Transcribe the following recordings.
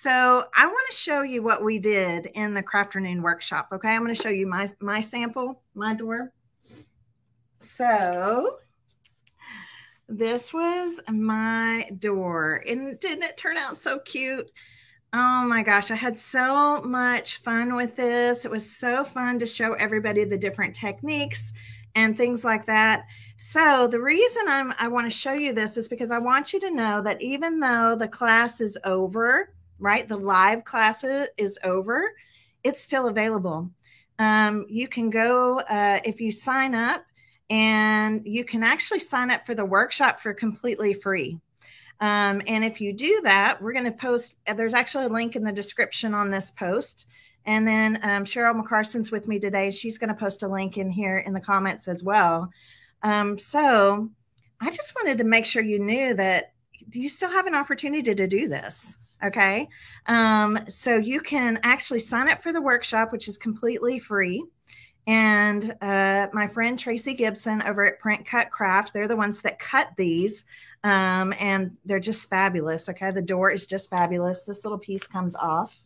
So I want to show you what we did in the Crafternoon workshop. Okay, I'm going to show you my my sample, my door. So this was my door, and didn't it turn out so cute? Oh my gosh, I had so much fun with this. It was so fun to show everybody the different techniques and things like that. So the reason I'm I want to show you this is because I want you to know that even though the class is over, right? The live class is over, it's still available. Um, you can go uh, if you sign up, and you can actually sign up for the workshop for completely free. Um, and if you do that, we're going to post, uh, there's actually a link in the description on this post. And then um, Cheryl McCarson's with me today. She's going to post a link in here in the comments as well. Um, so I just wanted to make sure you knew that you still have an opportunity to do this. Okay. Um, so you can actually sign up for the workshop, which is completely free. And uh, my friend Tracy Gibson over at Print Cut Craft, they're the ones that cut these. Um, and they're just fabulous. Okay. The door is just fabulous. This little piece comes off.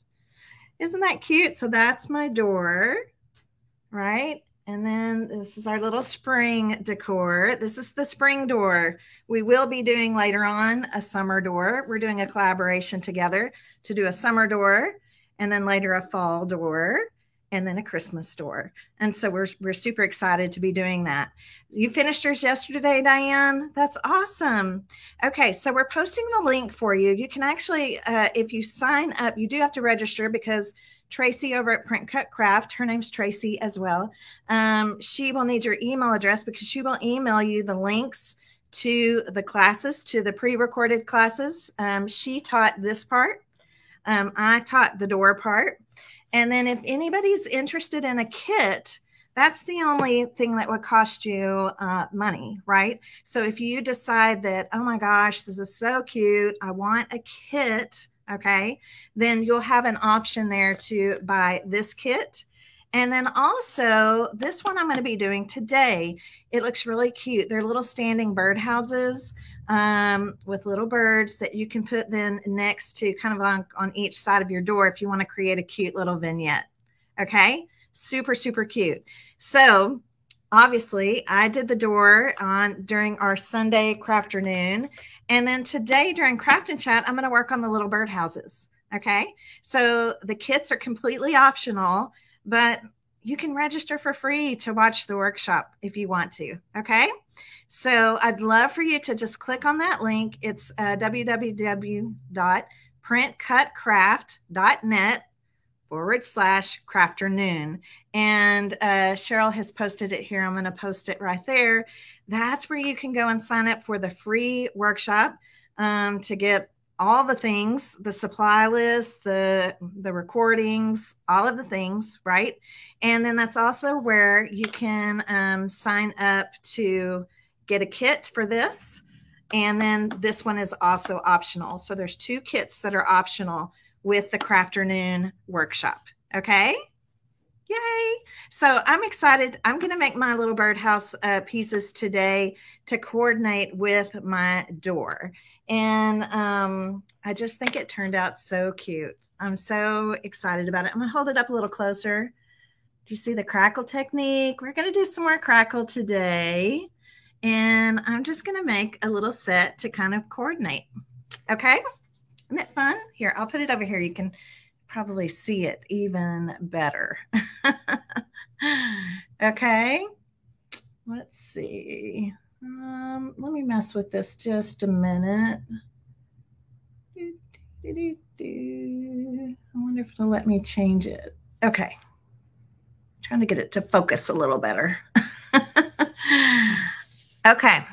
Isn't that cute? So that's my door, right? And then this is our little spring decor. This is the spring door. We will be doing later on a summer door. We're doing a collaboration together to do a summer door and then later a fall door and then a Christmas door. And so we're, we're super excited to be doing that. You finished yours yesterday, Diane? That's awesome. Okay, so we're posting the link for you. You can actually, uh, if you sign up, you do have to register because Tracy over at Print Cut Craft, her name's Tracy as well. Um, she will need your email address because she will email you the links to the classes, to the pre recorded classes. Um, she taught this part, um, I taught the door part. And then if anybody's interested in a kit, that's the only thing that would cost you uh, money, right? So if you decide that, oh my gosh, this is so cute, I want a kit okay, then you'll have an option there to buy this kit. And then also this one I'm going to be doing today. It looks really cute. They're little standing bird houses um, with little birds that you can put then next to kind of on, on each side of your door if you want to create a cute little vignette. Okay. Super, super cute. So obviously I did the door on during our Sunday crafternoon and then today during craft and chat, I'm going to work on the little birdhouses. Okay. So the kits are completely optional, but you can register for free to watch the workshop if you want to. Okay. So I'd love for you to just click on that link. It's uh, www.printcutcraft.net forward slash crafternoon. And uh, Cheryl has posted it here. I'm going to post it right there. That's where you can go and sign up for the free workshop um, to get all the things the supply list the the recordings all of the things right and then that's also where you can um, sign up to get a kit for this and then this one is also optional so there's two kits that are optional with the Crafternoon workshop. Okay. Yay. So I'm excited. I'm going to make my little birdhouse uh, pieces today to coordinate with my door. And um, I just think it turned out so cute. I'm so excited about it. I'm going to hold it up a little closer. Do you see the crackle technique? We're going to do some more crackle today. And I'm just going to make a little set to kind of coordinate. Okay. Isn't it fun? Here, I'll put it over here. You can probably see it even better. okay. Let's see. Um, let me mess with this just a minute. Do, do, do, I wonder if it'll let me change it. Okay. I'm trying to get it to focus a little better. okay.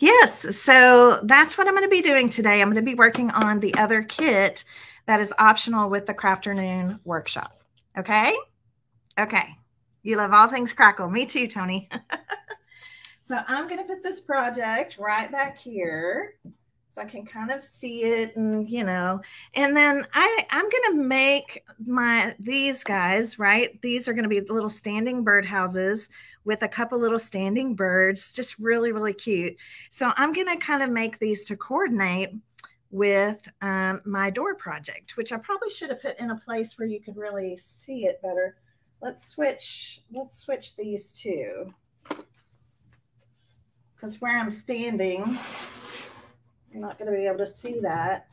Yes. So that's what I'm going to be doing today. I'm going to be working on the other kit that is optional with the Crafternoon workshop. Okay. Okay. You love all things crackle. Me too, Tony. so I'm going to put this project right back here so I can kind of see it and, you know, and then I, I'm going to make my, these guys, right? These are going to be little standing birdhouses with a couple little standing birds, just really, really cute. So I'm going to kind of make these to coordinate with um, my door project, which I probably should have put in a place where you could really see it better. Let's switch, let's switch these two. Because where I'm standing, you're not going to be able to see that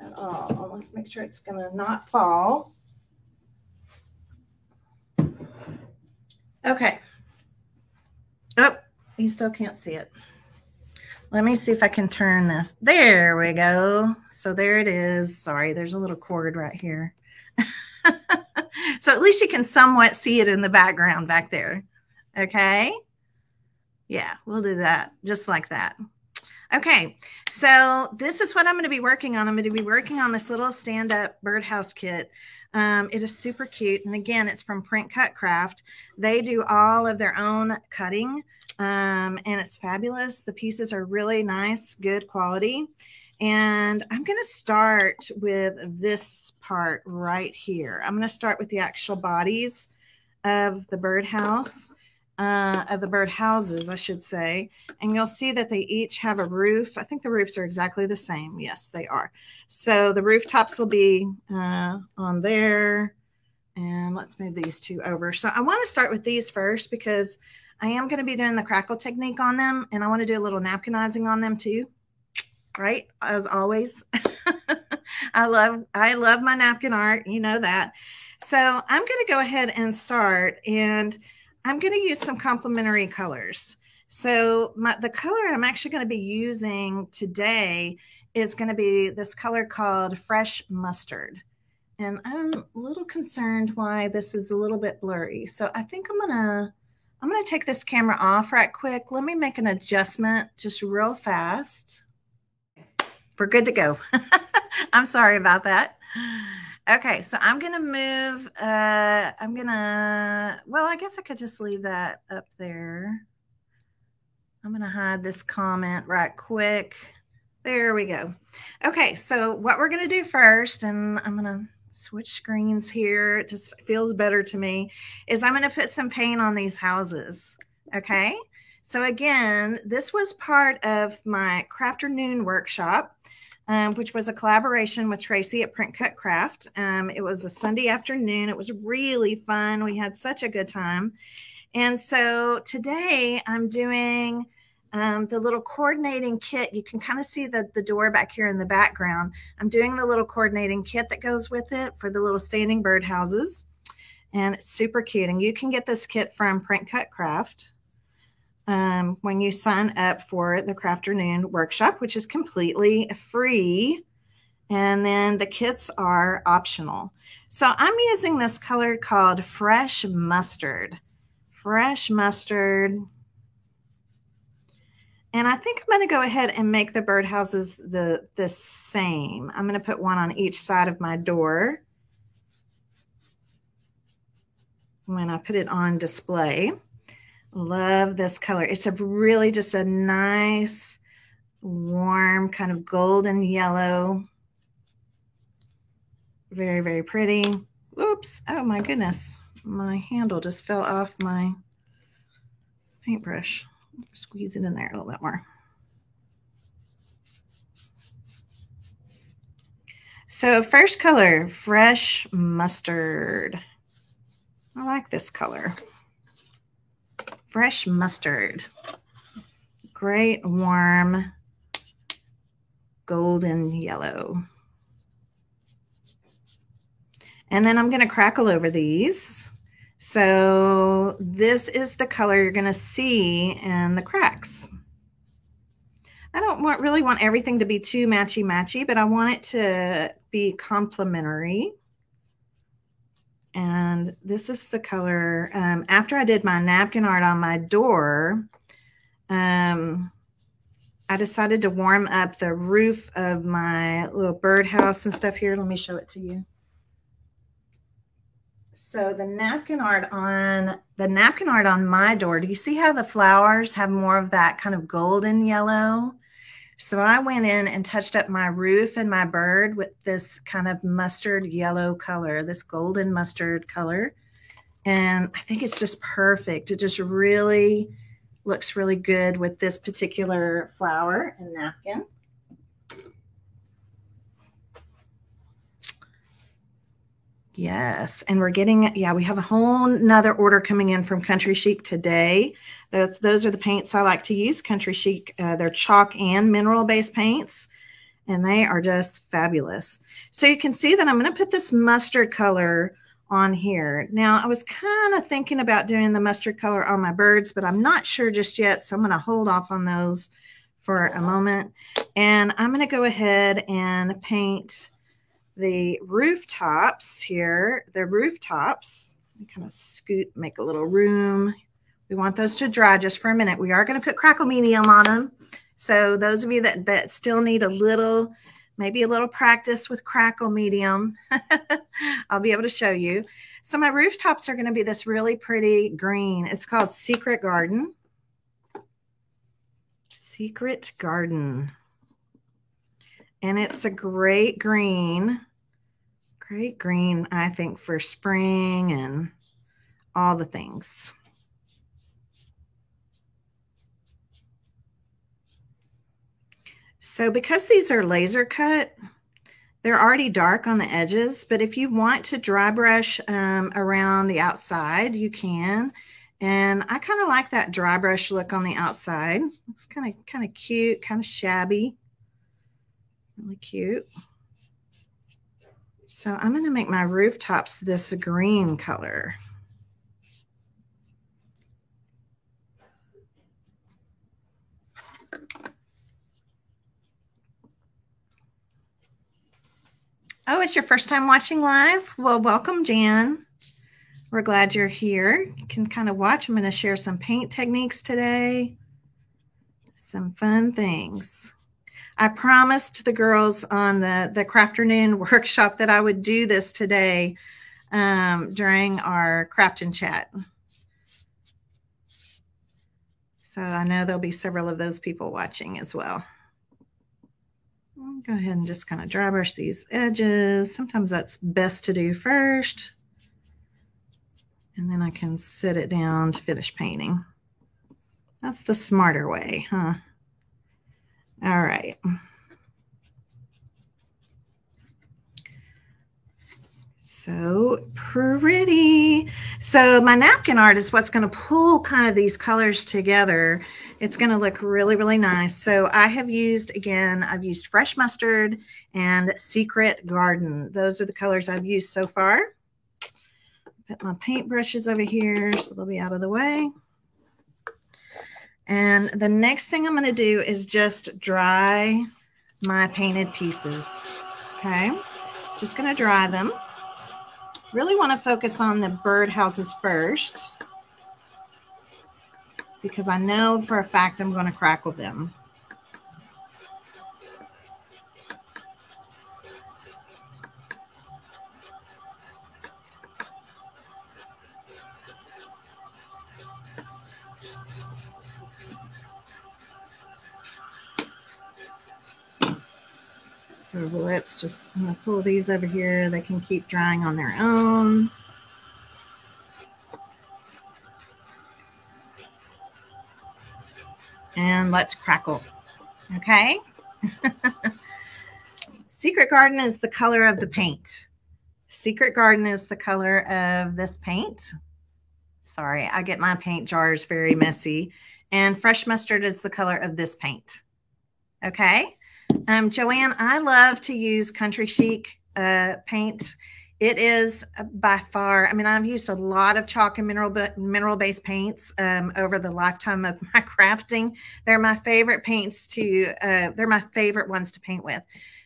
at all. Let's make sure it's going to not fall. Okay. Oh, you still can't see it. Let me see if I can turn this. There we go. So there it is. Sorry, there's a little cord right here. so at least you can somewhat see it in the background back there. Okay. Yeah, we'll do that just like that. Okay, so this is what I'm going to be working on. I'm going to be working on this little stand-up birdhouse kit. Um, it is super cute. And again, it's from Print Cut Craft. They do all of their own cutting um, and it's fabulous. The pieces are really nice, good quality. And I'm going to start with this part right here. I'm going to start with the actual bodies of the birdhouse uh, of the birdhouses, I should say. And you'll see that they each have a roof. I think the roofs are exactly the same. Yes, they are. So the rooftops will be uh, on there. And let's move these two over. So I want to start with these first because I am going to be doing the crackle technique on them. And I want to do a little napkinizing on them too. Right? As always. I love I love my napkin art. You know that. So I'm going to go ahead and start and – I'm going to use some complementary colors. So my, the color I'm actually going to be using today is going to be this color called Fresh Mustard. And I'm a little concerned why this is a little bit blurry. So I think I'm going to I'm going to take this camera off right quick. Let me make an adjustment just real fast. We're good to go. I'm sorry about that. Okay, so I'm going to move, uh, I'm going to, well, I guess I could just leave that up there. I'm going to hide this comment right quick. There we go. Okay, so what we're going to do first, and I'm going to switch screens here, it just feels better to me, is I'm going to put some paint on these houses. Okay, so again, this was part of my Crafternoon workshop um, which was a collaboration with Tracy at Print Cut Craft. Um, it was a Sunday afternoon. It was really fun. We had such a good time. And so today I'm doing um, the little coordinating kit. You can kind of see the, the door back here in the background. I'm doing the little coordinating kit that goes with it for the little standing bird houses. And it's super cute. And you can get this kit from Print Cut Craft um, when you sign up for the Crafternoon workshop, which is completely free. And then the kits are optional. So I'm using this color called Fresh Mustard. Fresh Mustard. And I think I'm going to go ahead and make the birdhouses the, the same. I'm going to put one on each side of my door when I put it on display. Love this color. It's a really just a nice, warm, kind of golden yellow. Very, very pretty. Oops. Oh my goodness. My handle just fell off my paintbrush. Squeeze it in there a little bit more. So first color, fresh mustard. I like this color fresh mustard. Great warm golden yellow. And then I'm going to crackle over these. So this is the color you're going to see in the cracks. I don't want really want everything to be too matchy matchy, but I want it to be complementary and this is the color. Um, after I did my napkin art on my door, um, I decided to warm up the roof of my little birdhouse and stuff here. Let me show it to you. So the napkin art on the napkin art on my door, do you see how the flowers have more of that kind of golden yellow? So I went in and touched up my roof and my bird with this kind of mustard yellow color, this golden mustard color. And I think it's just perfect. It just really looks really good with this particular flower and napkin. Yes. And we're getting, yeah, we have a whole nother order coming in from Country Chic today. Those, those are the paints I like to use. Country Chic, uh, they're chalk and mineral based paints, and they are just fabulous. So you can see that I'm going to put this mustard color on here. Now, I was kind of thinking about doing the mustard color on my birds, but I'm not sure just yet. So I'm going to hold off on those for a moment. And I'm going to go ahead and paint the rooftops here, the rooftops. kind of scoot, make a little room. We want those to dry just for a minute. We are going to put crackle medium on them. So those of you that, that still need a little, maybe a little practice with crackle medium, I'll be able to show you. So my rooftops are going to be this really pretty green. It's called Secret Garden. Secret Garden. And it's a great green. Great green, I think, for spring and all the things. So because these are laser cut, they're already dark on the edges, but if you want to dry brush um, around the outside, you can. And I kind of like that dry brush look on the outside. It's kind of kind of cute, kind of shabby. Really cute. So I'm going to make my rooftops this green color. Oh, it's your first time watching live? Well, welcome, Jan. We're glad you're here. You can kind of watch. I'm going to share some paint techniques today, some fun things. I promised the girls on the, the Crafternoon workshop that I would do this today um, during our craft and chat. So I know there'll be several of those people watching as well. I'll go ahead and just kind of dry brush these edges. Sometimes that's best to do first. And then I can set it down to finish painting. That's the smarter way, huh? All right. So pretty. So my napkin art is what's going to pull kind of these colors together. It's going to look really, really nice. So I have used, again, I've used Fresh Mustard and Secret Garden. Those are the colors I've used so far. Put my paint brushes over here so they'll be out of the way. And the next thing I'm going to do is just dry my painted pieces. Okay. Just going to dry them. Really want to focus on the birdhouses first because I know for a fact I'm going to crackle them. So let's just I'm gonna pull these over here. They can keep drying on their own. And let's crackle. Okay. Secret Garden is the color of the paint. Secret Garden is the color of this paint. Sorry, I get my paint jars very messy. And fresh mustard is the color of this paint. Okay. Um, Joanne, I love to use Country Chic uh, paint. It is by far, I mean, I've used a lot of chalk and mineral mineral based paints um, over the lifetime of my crafting. They're my favorite paints to, uh, they're my favorite ones to paint with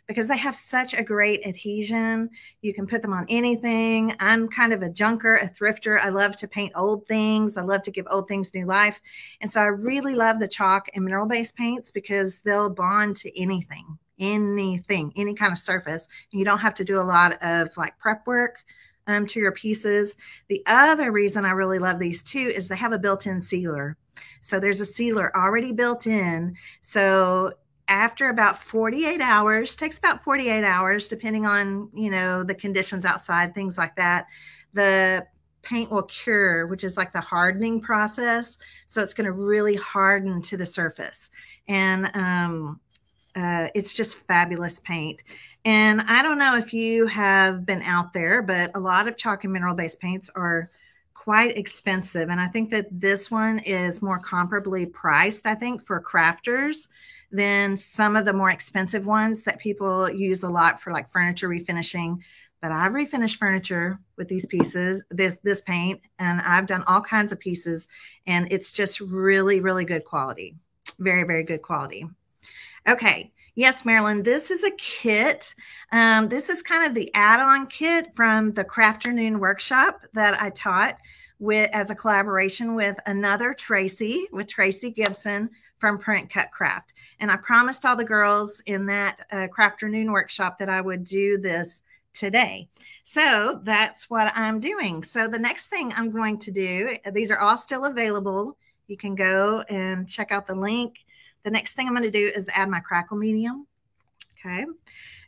because they have such a great adhesion. You can put them on anything. I'm kind of a junker, a thrifter. I love to paint old things. I love to give old things new life. And so I really love the chalk and mineral based paints because they'll bond to anything, anything, any kind of surface. And you don't have to do a lot of like prep work. Um, to your pieces. The other reason I really love these too is they have a built in sealer. So there's a sealer already built in. So after about 48 hours takes about 48 hours depending on you know the conditions outside things like that the paint will cure which is like the hardening process so it's going to really harden to the surface and um, uh, it's just fabulous paint. And I don't know if you have been out there, but a lot of chalk and mineral based paints are quite expensive. And I think that this one is more comparably priced, I think, for crafters than some of the more expensive ones that people use a lot for like furniture refinishing. But I've refinished furniture with these pieces, this this paint, and I've done all kinds of pieces, and it's just really, really good quality. Very, very good quality. Okay. Yes, Marilyn, this is a kit. Um, this is kind of the add-on kit from the Crafternoon workshop that I taught with as a collaboration with another Tracy, with Tracy Gibson from Print Cut Craft. And I promised all the girls in that uh, Crafternoon workshop that I would do this today. So that's what I'm doing. So the next thing I'm going to do, these are all still available. You can go and check out the link the next thing I'm going to do is add my crackle medium. Okay.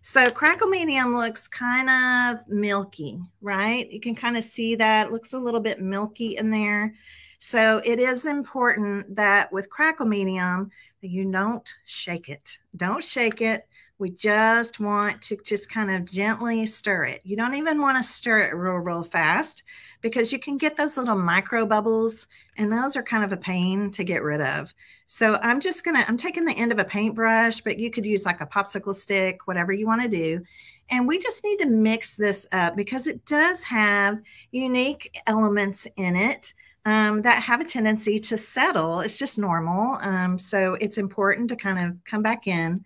So crackle medium looks kind of milky, right? You can kind of see that it looks a little bit milky in there. So it is important that with crackle medium you don't shake it. Don't shake it. We just want to just kind of gently stir it. You don't even want to stir it real, real fast because you can get those little micro bubbles and those are kind of a pain to get rid of. So I'm just going to, I'm taking the end of a paintbrush, but you could use like a popsicle stick, whatever you want to do. And we just need to mix this up because it does have unique elements in it um, that have a tendency to settle. It's just normal. Um, so it's important to kind of come back in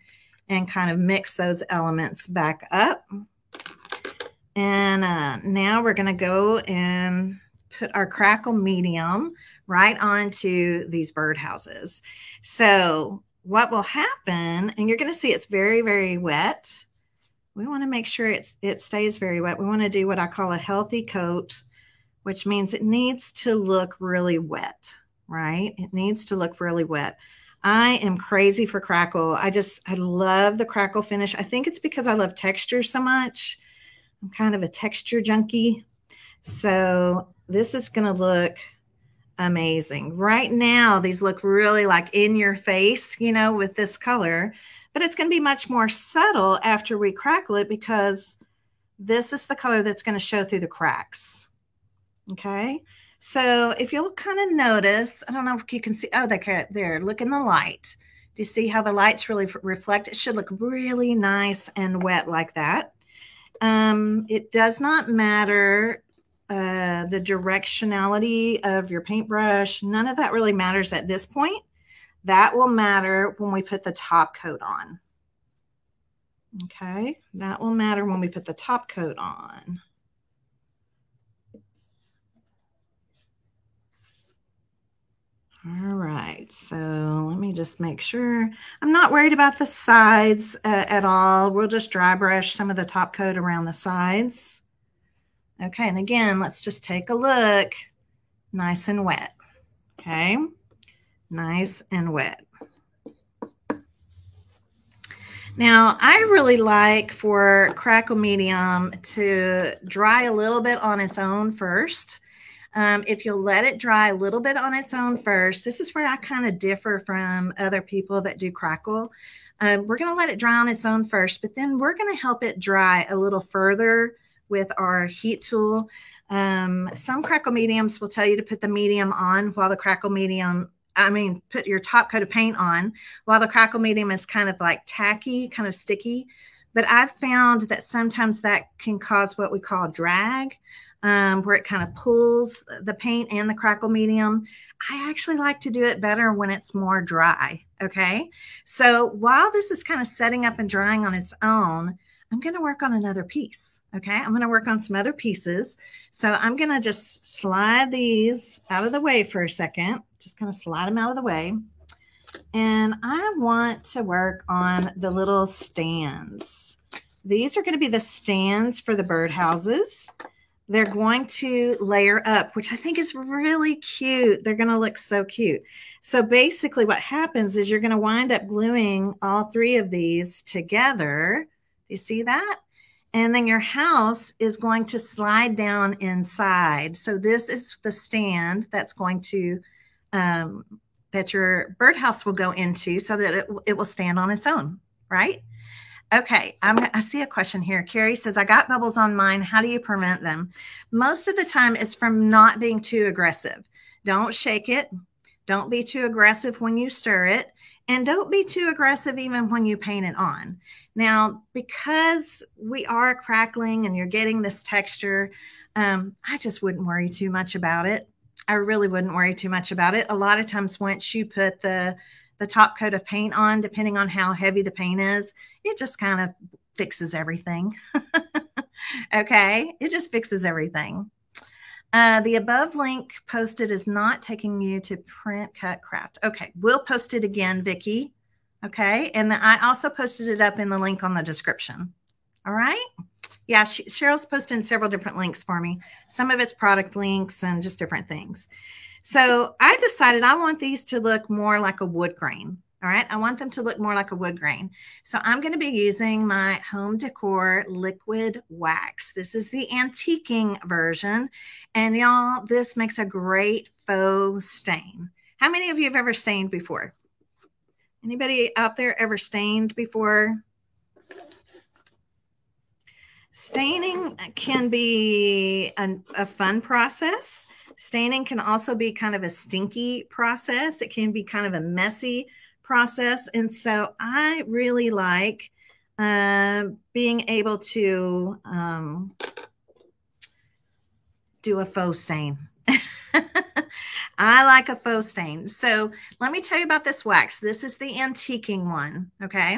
and kind of mix those elements back up. And uh, now we're going to go and put our crackle medium right onto these birdhouses. So what will happen, and you're going to see it's very, very wet. We want to make sure it's it stays very wet. We want to do what I call a healthy coat, which means it needs to look really wet, right? It needs to look really wet. I am crazy for crackle. I just I love the crackle finish. I think it's because I love texture so much. I'm kind of a texture junkie. So this is going to look amazing. Right now, these look really like in your face, you know, with this color, but it's going to be much more subtle after we crackle it because this is the color that's going to show through the cracks. Okay. So if you'll kind of notice, I don't know if you can see, oh, there, there, look in the light. Do you see how the lights really reflect? It should look really nice and wet like that. Um, it does not matter uh, the directionality of your paintbrush. None of that really matters at this point. That will matter when we put the top coat on. Okay, that will matter when we put the top coat on. All right, so let me just make sure. I'm not worried about the sides uh, at all. We'll just dry brush some of the top coat around the sides. Okay, and again, let's just take a look. Nice and wet. Okay, nice and wet. Now, I really like for crackle medium to dry a little bit on its own first um, if you'll let it dry a little bit on its own first, this is where I kind of differ from other people that do crackle. Um, we're going to let it dry on its own first, but then we're going to help it dry a little further with our heat tool. Um, some crackle mediums will tell you to put the medium on while the crackle medium, I mean, put your top coat of paint on while the crackle medium is kind of like tacky, kind of sticky. But I've found that sometimes that can cause what we call drag um, where it kind of pulls the paint and the crackle medium. I actually like to do it better when it's more dry. Okay. So while this is kind of setting up and drying on its own, I'm going to work on another piece. Okay. I'm going to work on some other pieces. So I'm going to just slide these out of the way for a second, just kind of slide them out of the way. And I want to work on the little stands. These are going to be the stands for the birdhouses they're going to layer up, which I think is really cute. They're going to look so cute. So basically what happens is you're going to wind up gluing all three of these together. You see that? And then your house is going to slide down inside. So this is the stand that's going to, um, that your birdhouse will go into so that it, it will stand on its own. right? Okay, I'm, I see a question here. Carrie says, I got bubbles on mine. How do you prevent them? Most of the time, it's from not being too aggressive. Don't shake it. Don't be too aggressive when you stir it. And don't be too aggressive even when you paint it on. Now, because we are crackling and you're getting this texture, um, I just wouldn't worry too much about it. I really wouldn't worry too much about it. A lot of times, once you put the the top coat of paint on, depending on how heavy the paint is, it just kind of fixes everything. okay, it just fixes everything. Uh, the above link posted is not taking you to print cut craft. Okay, we'll post it again, Vicki. Okay, and the, I also posted it up in the link on the description. All right. Yeah, she, Cheryl's posting several different links for me. Some of it's product links and just different things. So I decided I want these to look more like a wood grain. All right. I want them to look more like a wood grain. So I'm going to be using my home decor liquid wax. This is the antiquing version. And y'all, this makes a great faux stain. How many of you have ever stained before? Anybody out there ever stained before? Staining can be a, a fun process. Staining can also be kind of a stinky process. It can be kind of a messy process. And so I really like uh, being able to um, do a faux stain. I like a faux stain. So let me tell you about this wax. This is the antiquing one. Okay.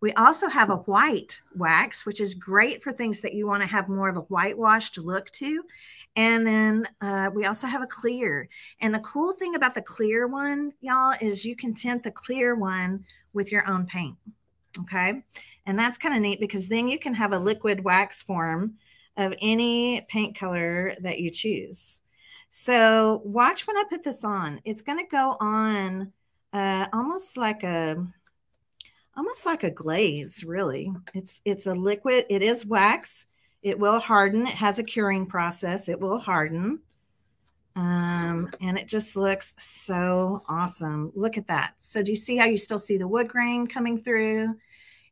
We also have a white wax, which is great for things that you want to have more of a whitewashed look to. And then uh, we also have a clear. And the cool thing about the clear one, y'all, is you can tint the clear one with your own paint. Okay. And that's kind of neat because then you can have a liquid wax form of any paint color that you choose. So watch when I put this on. It's going to go on uh, almost like a almost like a glaze, really. It's it's a liquid. It is wax it will harden. It has a curing process. It will harden. Um, and it just looks so awesome. Look at that. So do you see how you still see the wood grain coming through?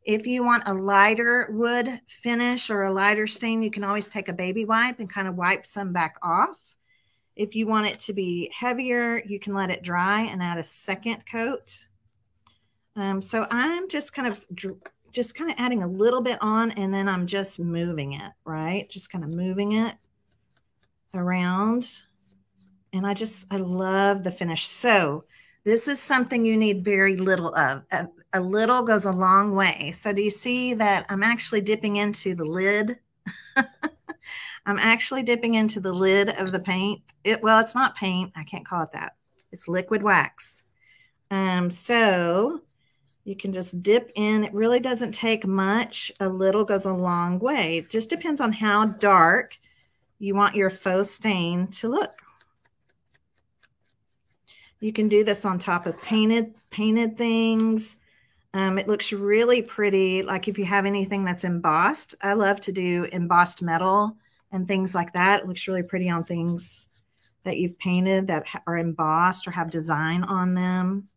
If you want a lighter wood finish or a lighter stain, you can always take a baby wipe and kind of wipe some back off. If you want it to be heavier, you can let it dry and add a second coat. Um, so I'm just kind of just kind of adding a little bit on and then I'm just moving it, right? Just kind of moving it around. And I just, I love the finish. So this is something you need very little of. A, a little goes a long way. So do you see that I'm actually dipping into the lid? I'm actually dipping into the lid of the paint. It well, it's not paint. I can't call it that. It's liquid wax. Um, so you can just dip in. It really doesn't take much. A little goes a long way. It just depends on how dark you want your faux stain to look. You can do this on top of painted painted things. Um, it looks really pretty. Like if you have anything that's embossed, I love to do embossed metal and things like that. It looks really pretty on things that you've painted that are embossed or have design on them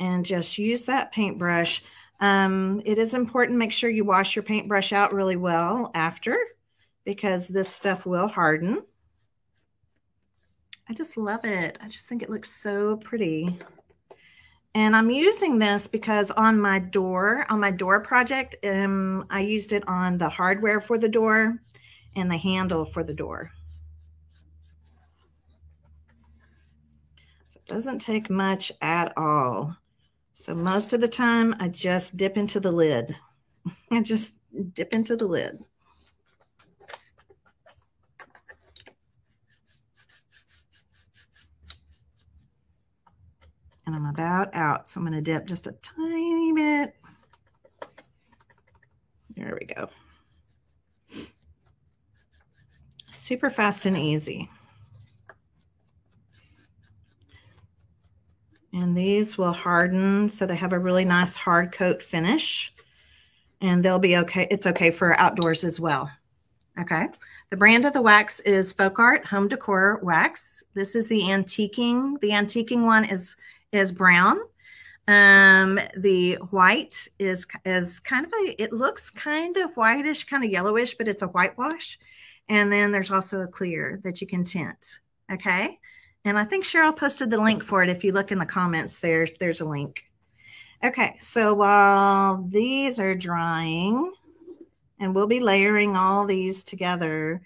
and just use that paintbrush. Um, it is important to make sure you wash your paintbrush out really well after because this stuff will harden. I just love it. I just think it looks so pretty. And I'm using this because on my door, on my door project, um, I used it on the hardware for the door and the handle for the door. So it doesn't take much at all. So most of the time I just dip into the lid. I just dip into the lid. And I'm about out. So I'm going to dip just a tiny bit. There we go. Super fast and easy. And these will harden so they have a really nice hard coat finish. And they'll be okay. It's okay for outdoors as well. Okay. The brand of the wax is Folk Art Home Decor Wax. This is the antiquing. The antiquing one is, is brown. Um, the white is is kind of a it looks kind of whitish, kind of yellowish, but it's a whitewash. And then there's also a clear that you can tint. Okay. And I think Cheryl posted the link for it. If you look in the comments, there, there's a link. Okay, so while these are drying, and we'll be layering all these together,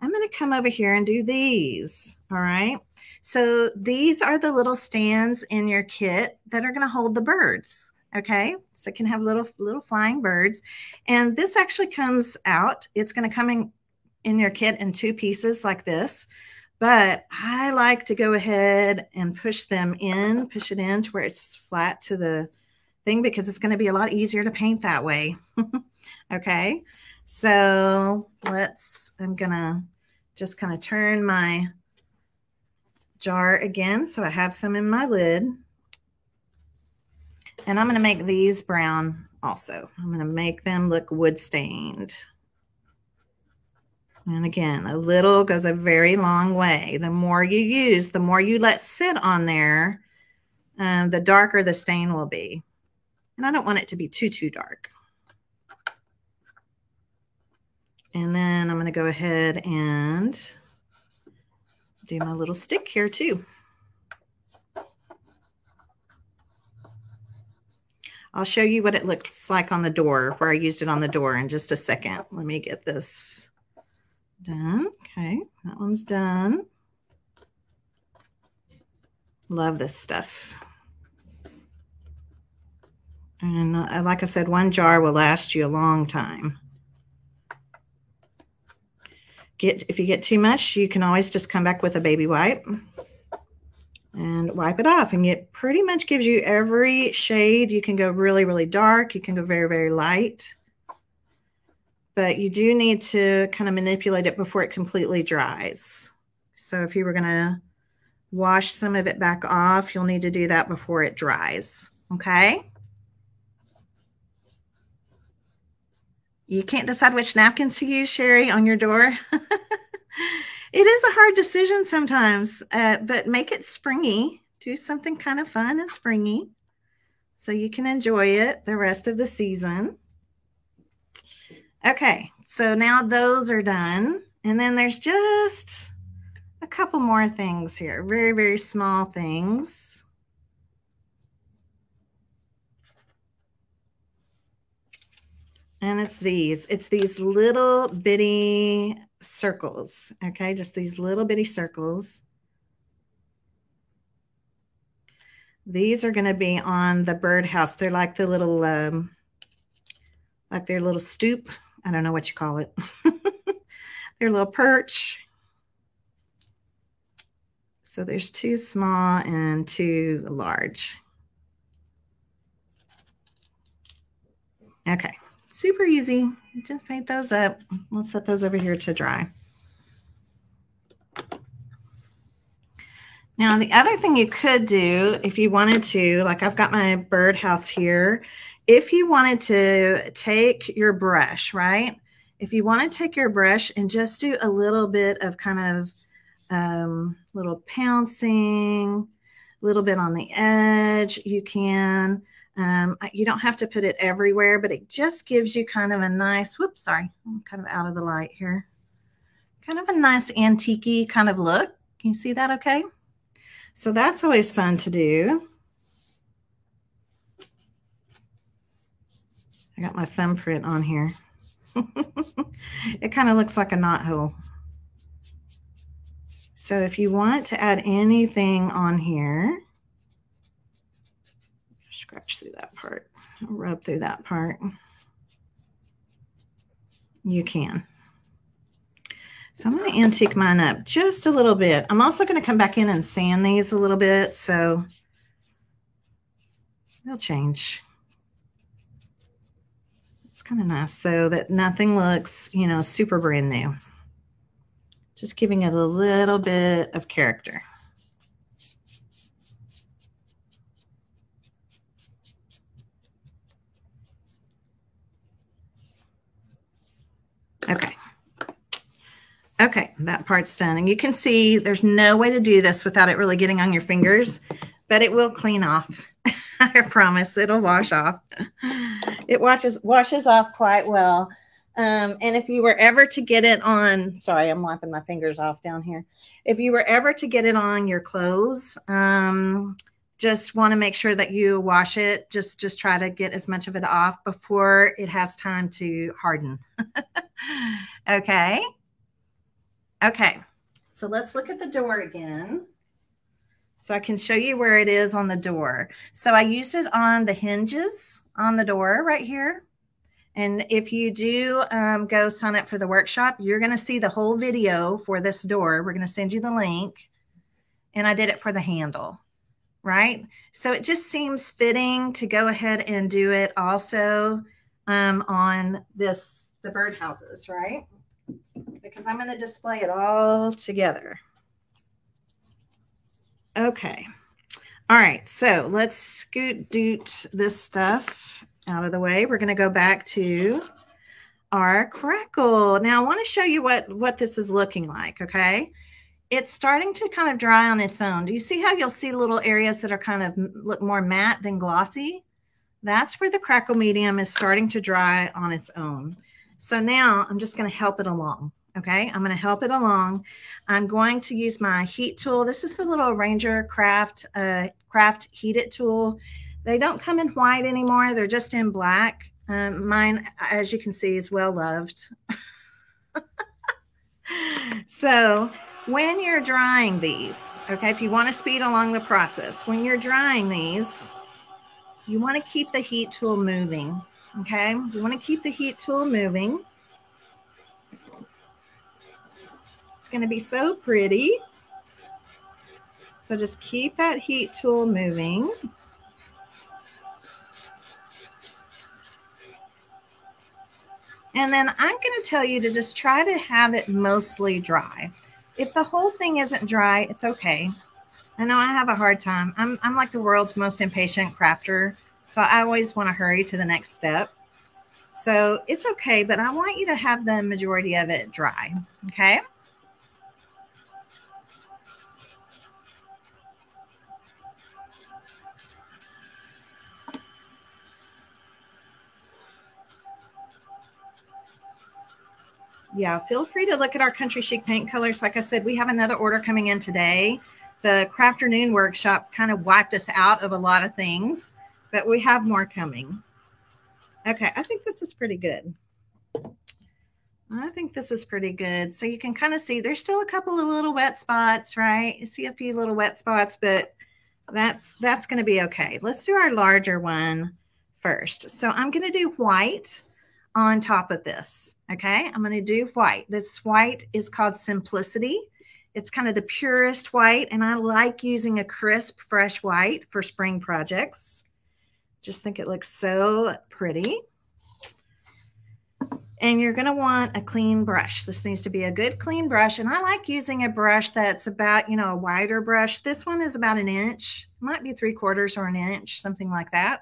I'm going to come over here and do these. All right. So these are the little stands in your kit that are going to hold the birds. Okay. So it can have little, little flying birds. And this actually comes out. It's going to come in, in your kit in two pieces like this. But I like to go ahead and push them in, push it in to where it's flat to the thing because it's going to be a lot easier to paint that way. okay. So let's, I'm going to just kind of turn my jar again. So I have some in my lid. And I'm going to make these brown also. I'm going to make them look wood stained. And again, a little goes a very long way. The more you use, the more you let sit on there, um, the darker the stain will be. And I don't want it to be too, too dark. And then I'm going to go ahead and do my little stick here too. I'll show you what it looks like on the door, where I used it on the door in just a second. Let me get this Done. Okay, that one's done. Love this stuff. And uh, like I said, one jar will last you a long time. Get If you get too much, you can always just come back with a baby wipe and wipe it off. And it pretty much gives you every shade. You can go really, really dark. You can go very, very light but you do need to kind of manipulate it before it completely dries. So if you were going to wash some of it back off, you'll need to do that before it dries. Okay. You can't decide which napkins to use, Sherry, on your door. it is a hard decision sometimes, uh, but make it springy. Do something kind of fun and springy so you can enjoy it the rest of the season. Okay, so now those are done. And then there's just a couple more things here, very, very small things. And it's these, it's these little bitty circles, okay? Just these little bitty circles. These are going to be on the birdhouse. They're like the little, um, like their little stoop I don't know what you call it. Their little perch. So there's two small and two large. Okay, super easy. Just paint those up. We'll set those over here to dry. Now, the other thing you could do if you wanted to, like I've got my birdhouse here, if you wanted to take your brush, right? If you want to take your brush and just do a little bit of kind of um, little pouncing, a little bit on the edge, you can. Um, you don't have to put it everywhere, but it just gives you kind of a nice, whoops, sorry, I'm kind of out of the light here. Kind of a nice antique kind of look. Can you see that okay? So that's always fun to do. I got my thumbprint on here. it kind of looks like a knot hole. So if you want to add anything on here, scratch through that part, rub through that part, you can. So I'm going to antique mine up just a little bit. I'm also going to come back in and sand these a little bit, so they'll change kind of nice though that nothing looks, you know, super brand new. Just giving it a little bit of character. Okay. Okay, that part's done. And you can see there's no way to do this without it really getting on your fingers, but it will clean off. I promise it'll wash off. It washes washes off quite well. Um, and if you were ever to get it on, sorry, I'm wiping my fingers off down here. If you were ever to get it on your clothes, um, just want to make sure that you wash it. Just just try to get as much of it off before it has time to harden. okay. Okay. So let's look at the door again. So I can show you where it is on the door. So I used it on the hinges on the door right here. And if you do um, go sign up for the workshop, you're going to see the whole video for this door. We're going to send you the link. And I did it for the handle, right? So it just seems fitting to go ahead and do it also um, on this, the birdhouses, right? Because I'm going to display it all together. Okay. All right. So let's scoot doot this stuff out of the way. We're going to go back to our crackle. Now I want to show you what, what this is looking like. Okay. It's starting to kind of dry on its own. Do you see how you'll see little areas that are kind of look more matte than glossy? That's where the crackle medium is starting to dry on its own. So now I'm just going to help it along. Okay, I'm going to help it along. I'm going to use my heat tool. This is the little Ranger Craft uh, Craft heated tool. They don't come in white anymore. They're just in black. Um, mine, as you can see, is well loved. so when you're drying these, okay, if you want to speed along the process, when you're drying these, you want to keep the heat tool moving. Okay, you want to keep the heat tool moving. It's going to be so pretty. So just keep that heat tool moving. And then I'm going to tell you to just try to have it mostly dry. If the whole thing isn't dry, it's okay. I know I have a hard time. I'm, I'm like the world's most impatient crafter. So I always want to hurry to the next step. So it's okay, but I want you to have the majority of it dry. Okay. Yeah, feel free to look at our country chic paint colors. Like I said, we have another order coming in today. The Crafternoon workshop kind of wiped us out of a lot of things, but we have more coming. Okay, I think this is pretty good. I think this is pretty good. So you can kind of see there's still a couple of little wet spots, right? You see a few little wet spots, but that's that's going to be okay. Let's do our larger one first. So I'm going to do white on top of this. Okay, I'm going to do white. This white is called Simplicity. It's kind of the purest white, and I like using a crisp, fresh white for spring projects. Just think it looks so pretty. And you're going to want a clean brush. This needs to be a good clean brush. And I like using a brush that's about, you know, a wider brush. This one is about an inch, might be three quarters or an inch, something like that.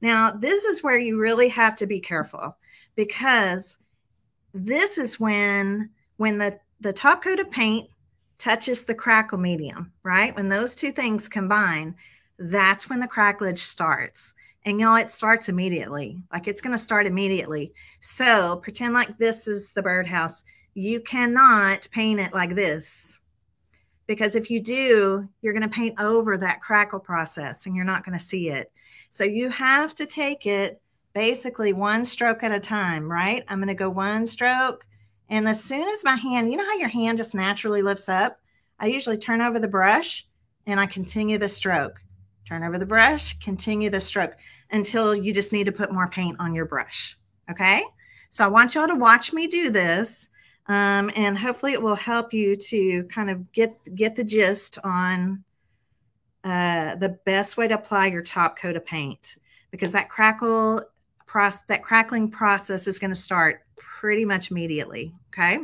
Now, this is where you really have to be careful because this is when when the the top coat of paint touches the crackle medium, right? When those two things combine, that's when the cracklage starts. And you know, it starts immediately. Like it's going to start immediately. So pretend like this is the birdhouse. You cannot paint it like this because if you do, you're going to paint over that crackle process and you're not going to see it. So you have to take it basically one stroke at a time, right? I'm going to go one stroke. And as soon as my hand, you know how your hand just naturally lifts up? I usually turn over the brush and I continue the stroke. Turn over the brush, continue the stroke until you just need to put more paint on your brush. Okay. So I want y'all to watch me do this. Um, and hopefully it will help you to kind of get get the gist on uh, the best way to apply your top coat of paint because that crackle process, that crackling process is going to start pretty much immediately. Okay.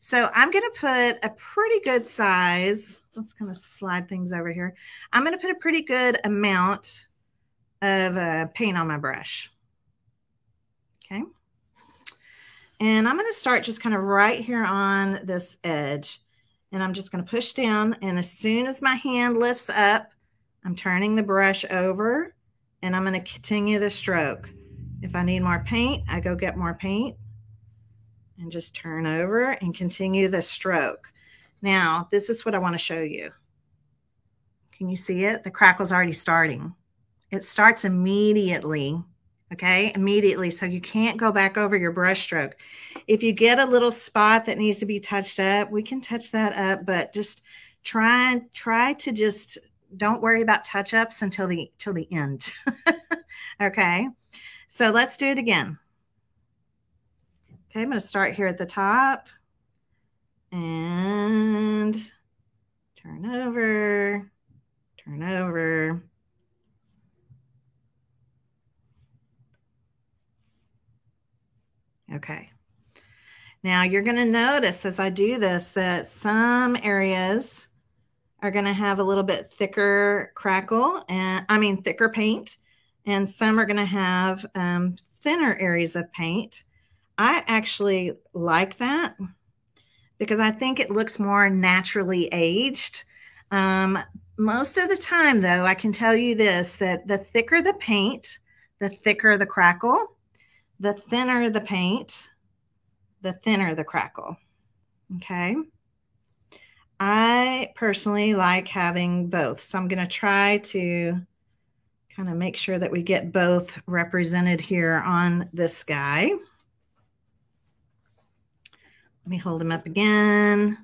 So I'm going to put a pretty good size. Let's kind of slide things over here. I'm going to put a pretty good amount of uh, paint on my brush. Okay. And I'm going to start just kind of right here on this edge. And I'm just going to push down. And as soon as my hand lifts up, I'm turning the brush over and I'm going to continue the stroke. If I need more paint, I go get more paint and just turn over and continue the stroke. Now, this is what I want to show you. Can you see it? The crackle's already starting. It starts immediately, okay? Immediately, so you can't go back over your brush stroke. If you get a little spot that needs to be touched up, we can touch that up, but just try try to just don't worry about touch ups until the till the end. okay. So let's do it again. Okay, I'm going to start here at the top and turn over, turn over. Okay. Now you're going to notice as I do this that some areas are going to have a little bit thicker crackle and I mean thicker paint and some are going to have um, thinner areas of paint. I actually like that because I think it looks more naturally aged. Um, most of the time, though, I can tell you this that the thicker the paint, the thicker the crackle, the thinner the paint, the thinner the crackle. Okay. I personally like having both. So I'm going to try to kind of make sure that we get both represented here on this guy. Let me hold him up again.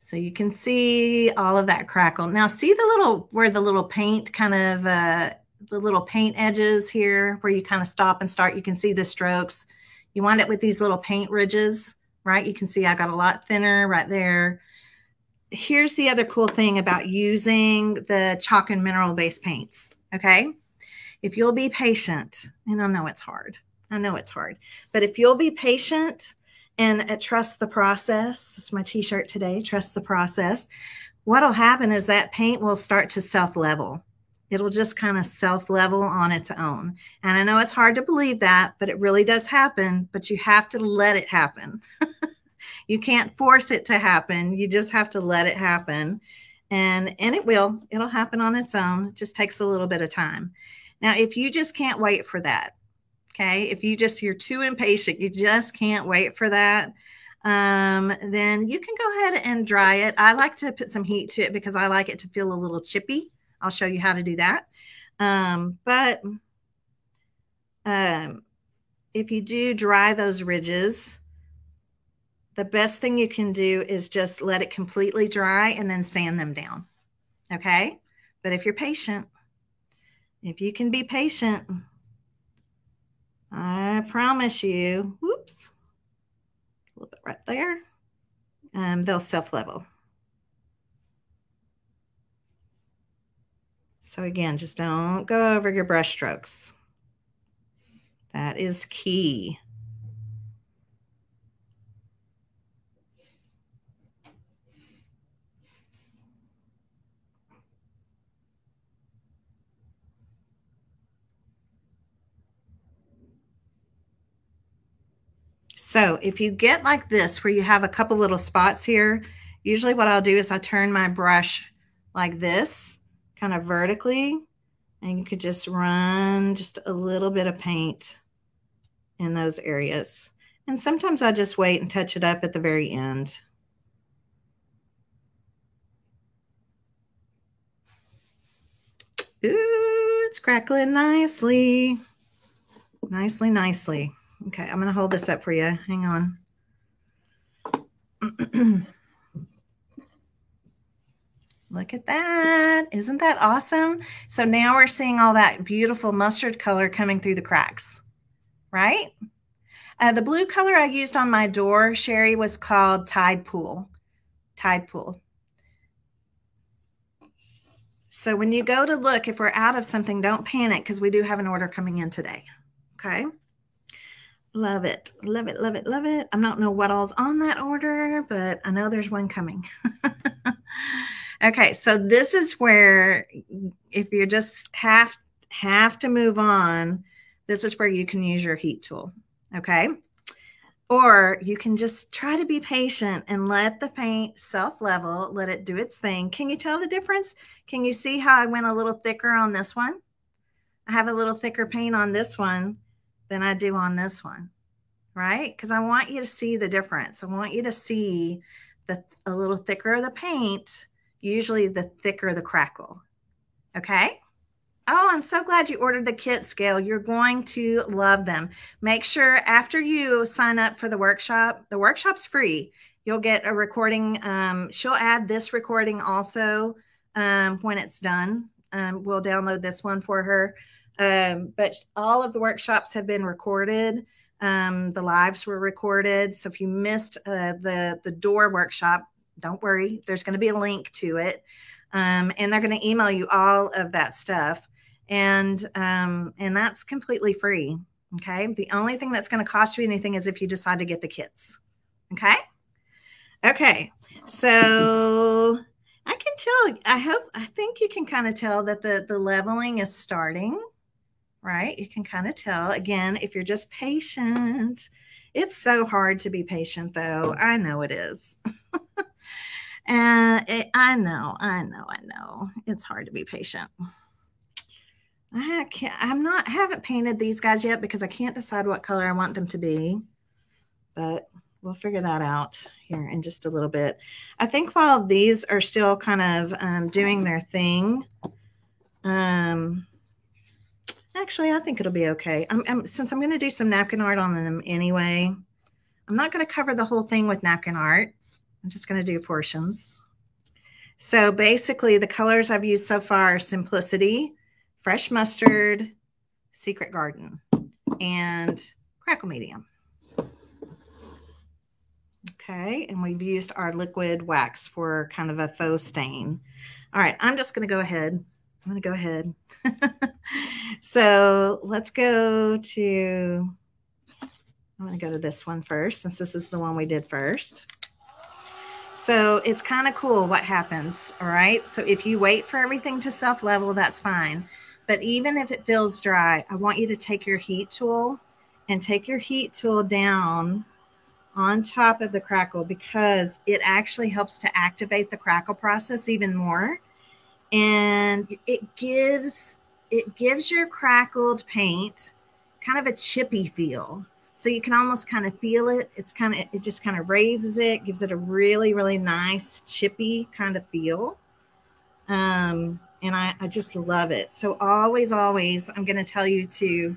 So you can see all of that crackle. Now see the little, where the little paint kind of, uh, the little paint edges here where you kind of stop and start, you can see the strokes. You wind up with these little paint ridges, right? You can see I got a lot thinner right there here's the other cool thing about using the chalk and mineral based paints. Okay. If you'll be patient, and I know it's hard, I know it's hard, but if you'll be patient and uh, trust the process, this is my t shirt today, trust the process. What'll happen is that paint will start to self level. It'll just kind of self level on its own. And I know it's hard to believe that, but it really does happen. But you have to let it happen. You can't force it to happen. You just have to let it happen. And and it will. It'll happen on its own. It just takes a little bit of time. Now, if you just can't wait for that, okay? If you just you're too impatient, you just can't wait for that, um, then you can go ahead and dry it. I like to put some heat to it because I like it to feel a little chippy. I'll show you how to do that. Um, but um, if you do dry those ridges, the best thing you can do is just let it completely dry and then sand them down. Okay. But if you're patient, if you can be patient, I promise you, whoops, a little bit right there, um, they'll self level. So again, just don't go over your brush strokes. That is key. So if you get like this, where you have a couple little spots here, usually what I'll do is I turn my brush like this, kind of vertically, and you could just run just a little bit of paint in those areas. And sometimes I just wait and touch it up at the very end. Ooh, it's crackling nicely. Nicely, nicely. Okay, I'm going to hold this up for you. Hang on. Look at that. Isn't that awesome? So now we're seeing all that beautiful mustard color coming through the cracks, right? Uh, the blue color I used on my door, Sherry, was called Tide Pool. Tide Pool. So when you go to look, if we're out of something, don't panic because we do have an order coming in today. Okay. Love it. Love it. Love it. Love it. I don't know what all's on that order, but I know there's one coming. okay, so this is where if you just have have to move on, this is where you can use your heat tool. Okay. Or you can just try to be patient and let the paint self level, let it do its thing. Can you tell the difference? Can you see how I went a little thicker on this one? I have a little thicker paint on this one than I do on this one, right? Because I want you to see the difference. I want you to see the a little thicker the paint, usually the thicker the crackle. Okay. Oh, I'm so glad you ordered the kit scale. You're going to love them. Make sure after you sign up for the workshop, the workshop's free. You'll get a recording. Um, she'll add this recording also um, when it's done. Um, we'll download this one for her. Um, but all of the workshops have been recorded. Um, the lives were recorded. So if you missed uh, the the door workshop, don't worry. There's going to be a link to it, um, and they're going to email you all of that stuff and um, and that's completely free. Okay. The only thing that's going to cost you anything is if you decide to get the kits. Okay. Okay. So I can tell. I hope. I think you can kind of tell that the the leveling is starting. Right. You can kind of tell. Again, if you're just patient. It's so hard to be patient, though. I know it is. and it, I know, I know, I know. It's hard to be patient. I can't, I'm not, haven't painted these guys yet because I can't decide what color I want them to be, but we'll figure that out here in just a little bit. I think while these are still kind of um, doing their thing, um, actually, I think it'll be okay. I'm, I'm, since I'm going to do some napkin art on them anyway, I'm not going to cover the whole thing with napkin art. I'm just going to do portions. So basically the colors I've used so far are Simplicity, fresh mustard, secret garden, and crackle medium. Okay, and we've used our liquid wax for kind of a faux stain. All right, I'm just going to go ahead. I'm going to go ahead. so let's go to, I'm going to go to this one first since this is the one we did first. So it's kind of cool what happens. All right. So if you wait for everything to self level, that's fine. But even if it feels dry, I want you to take your heat tool and take your heat tool down on top of the crackle because it actually helps to activate the crackle process even more. And it gives it gives your crackled paint kind of a chippy feel. So you can almost kind of feel it. It's kind of it just kind of raises it, gives it a really, really nice chippy kind of feel. Um, and I, I just love it. So always, always, I'm going to tell you to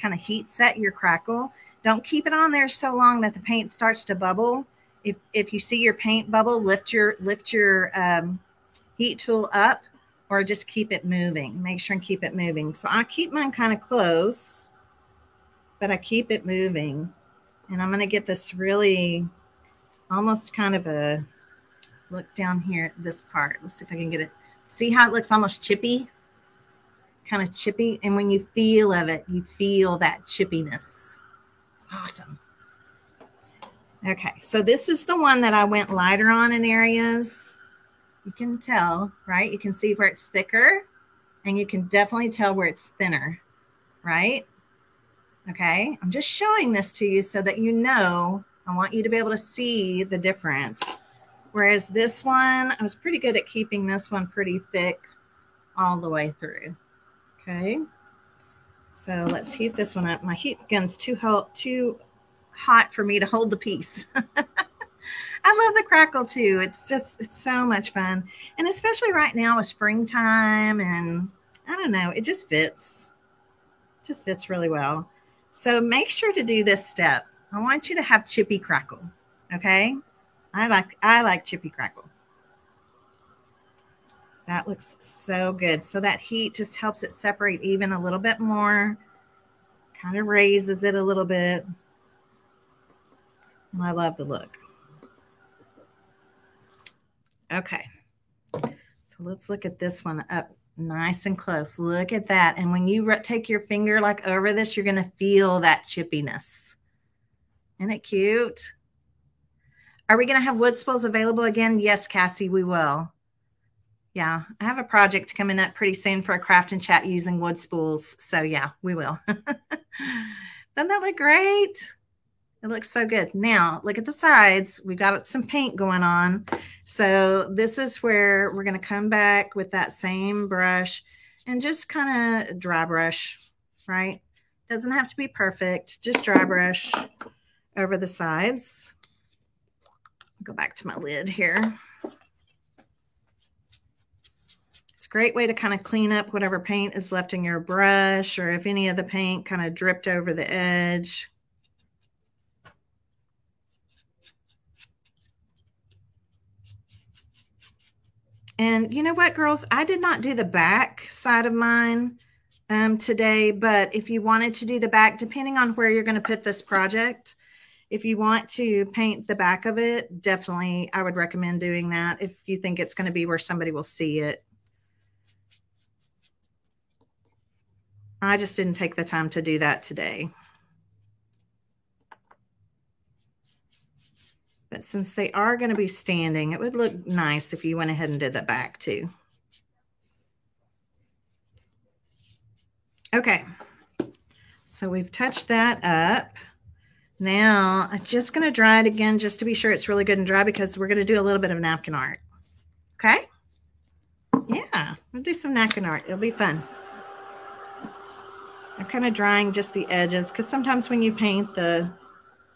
kind of heat set your crackle. Don't keep it on there so long that the paint starts to bubble. If, if you see your paint bubble, lift your lift your um, heat tool up or just keep it moving. Make sure and keep it moving. So I keep mine kind of close, but I keep it moving. And I'm going to get this really almost kind of a look down here, at this part. Let's see if I can get it See how it looks almost chippy? Kind of chippy. And when you feel of it, you feel that chippiness. It's awesome. Okay, so this is the one that I went lighter on in areas. You can tell, right? You can see where it's thicker and you can definitely tell where it's thinner, right? Okay, I'm just showing this to you so that you know. I want you to be able to see the difference. Whereas this one, I was pretty good at keeping this one pretty thick all the way through. Okay. So let's heat this one up. My heat gun's too hot, too hot for me to hold the piece. I love the crackle too. It's just, it's so much fun. And especially right now with springtime and I don't know, it just fits. Just fits really well. So make sure to do this step. I want you to have chippy crackle. Okay. I like I like chippy crackle. That looks so good. So that heat just helps it separate even a little bit more. Kind of raises it a little bit. And I love the look. Okay. So let's look at this one up nice and close. Look at that. And when you take your finger like over this, you're going to feel that chippiness. Isn't it cute? Are we going to have wood spools available again? Yes, Cassie, we will. Yeah, I have a project coming up pretty soon for a craft and chat using wood spools. So yeah, we will. Doesn't that look great? It looks so good. Now look at the sides. We've got some paint going on. So this is where we're going to come back with that same brush and just kind of dry brush, right? Doesn't have to be perfect, just dry brush over the sides. Go back to my lid here. It's a great way to kind of clean up whatever paint is left in your brush or if any of the paint kind of dripped over the edge. And you know what, girls? I did not do the back side of mine um, today, but if you wanted to do the back, depending on where you're going to put this project, if you want to paint the back of it, definitely I would recommend doing that if you think it's going to be where somebody will see it. I just didn't take the time to do that today. But since they are going to be standing, it would look nice if you went ahead and did the back too. Okay, so we've touched that up. Now I'm just going to dry it again just to be sure it's really good and dry because we're going to do a little bit of napkin art. Okay? Yeah, we'll do some napkin art. It'll be fun. I'm kind of drying just the edges because sometimes when you paint the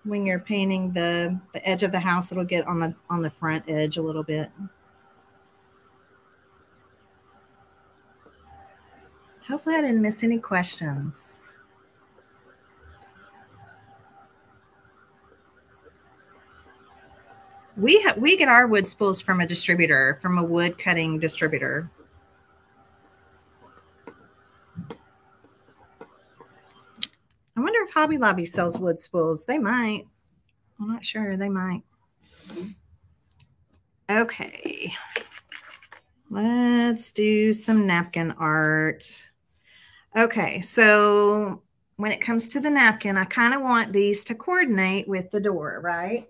when you're painting the, the edge of the house, it'll get on the on the front edge a little bit. Hopefully I didn't miss any questions. We ha- we get our wood spools from a distributor, from a wood cutting distributor. I wonder if Hobby Lobby sells wood spools. They might. I'm not sure. They might. Okay. Let's do some napkin art. Okay, so when it comes to the napkin, I kind of want these to coordinate with the door, right?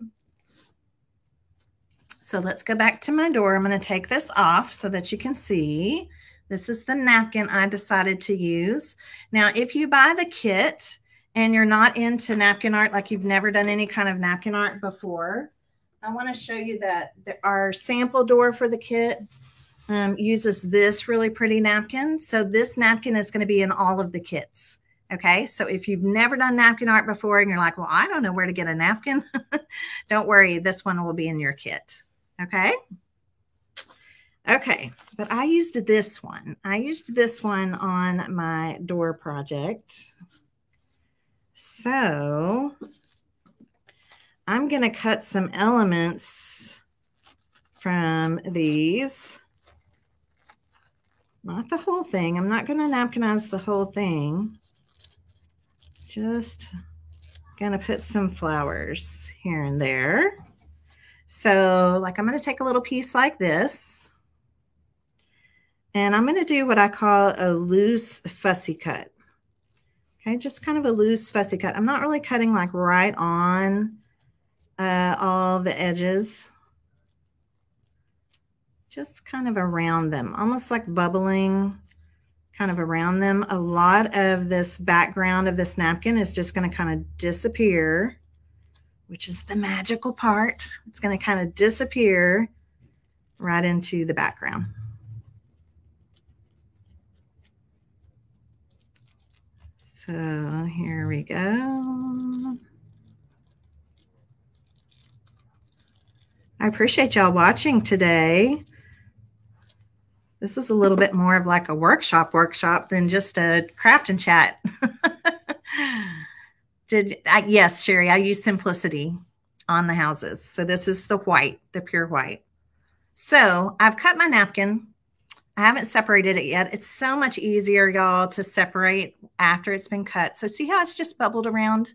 So let's go back to my door. I'm going to take this off so that you can see. This is the napkin I decided to use. Now, if you buy the kit, and you're not into napkin art, like you've never done any kind of napkin art before, I want to show you that our sample door for the kit um, uses this really pretty napkin. So this napkin is going to be in all of the kits. Okay, so if you've never done napkin art before and you're like, well, I don't know where to get a napkin, don't worry, this one will be in your kit. Okay. Okay, but I used this one. I used this one on my door project. So I'm going to cut some elements from these. Not the whole thing. I'm not going to napkinize the whole thing. Just going to put some flowers here and there. So like I'm going to take a little piece like this. And I'm going to do what I call a loose fussy cut. Okay, just kind of a loose fussy cut. I'm not really cutting like right on uh, all the edges. Just kind of around them, almost like bubbling kind of around them. A lot of this background of this napkin is just going to kind of disappear, which is the magical part. It's going to kind of disappear right into the background. So here we go. I appreciate y'all watching today. This is a little bit more of like a workshop workshop than just a craft and chat. Did I, yes, Sherry, I use simplicity on the houses. So this is the white, the pure white. So I've cut my napkin I haven't separated it yet. It's so much easier, y'all, to separate after it's been cut. So see how it's just bubbled around?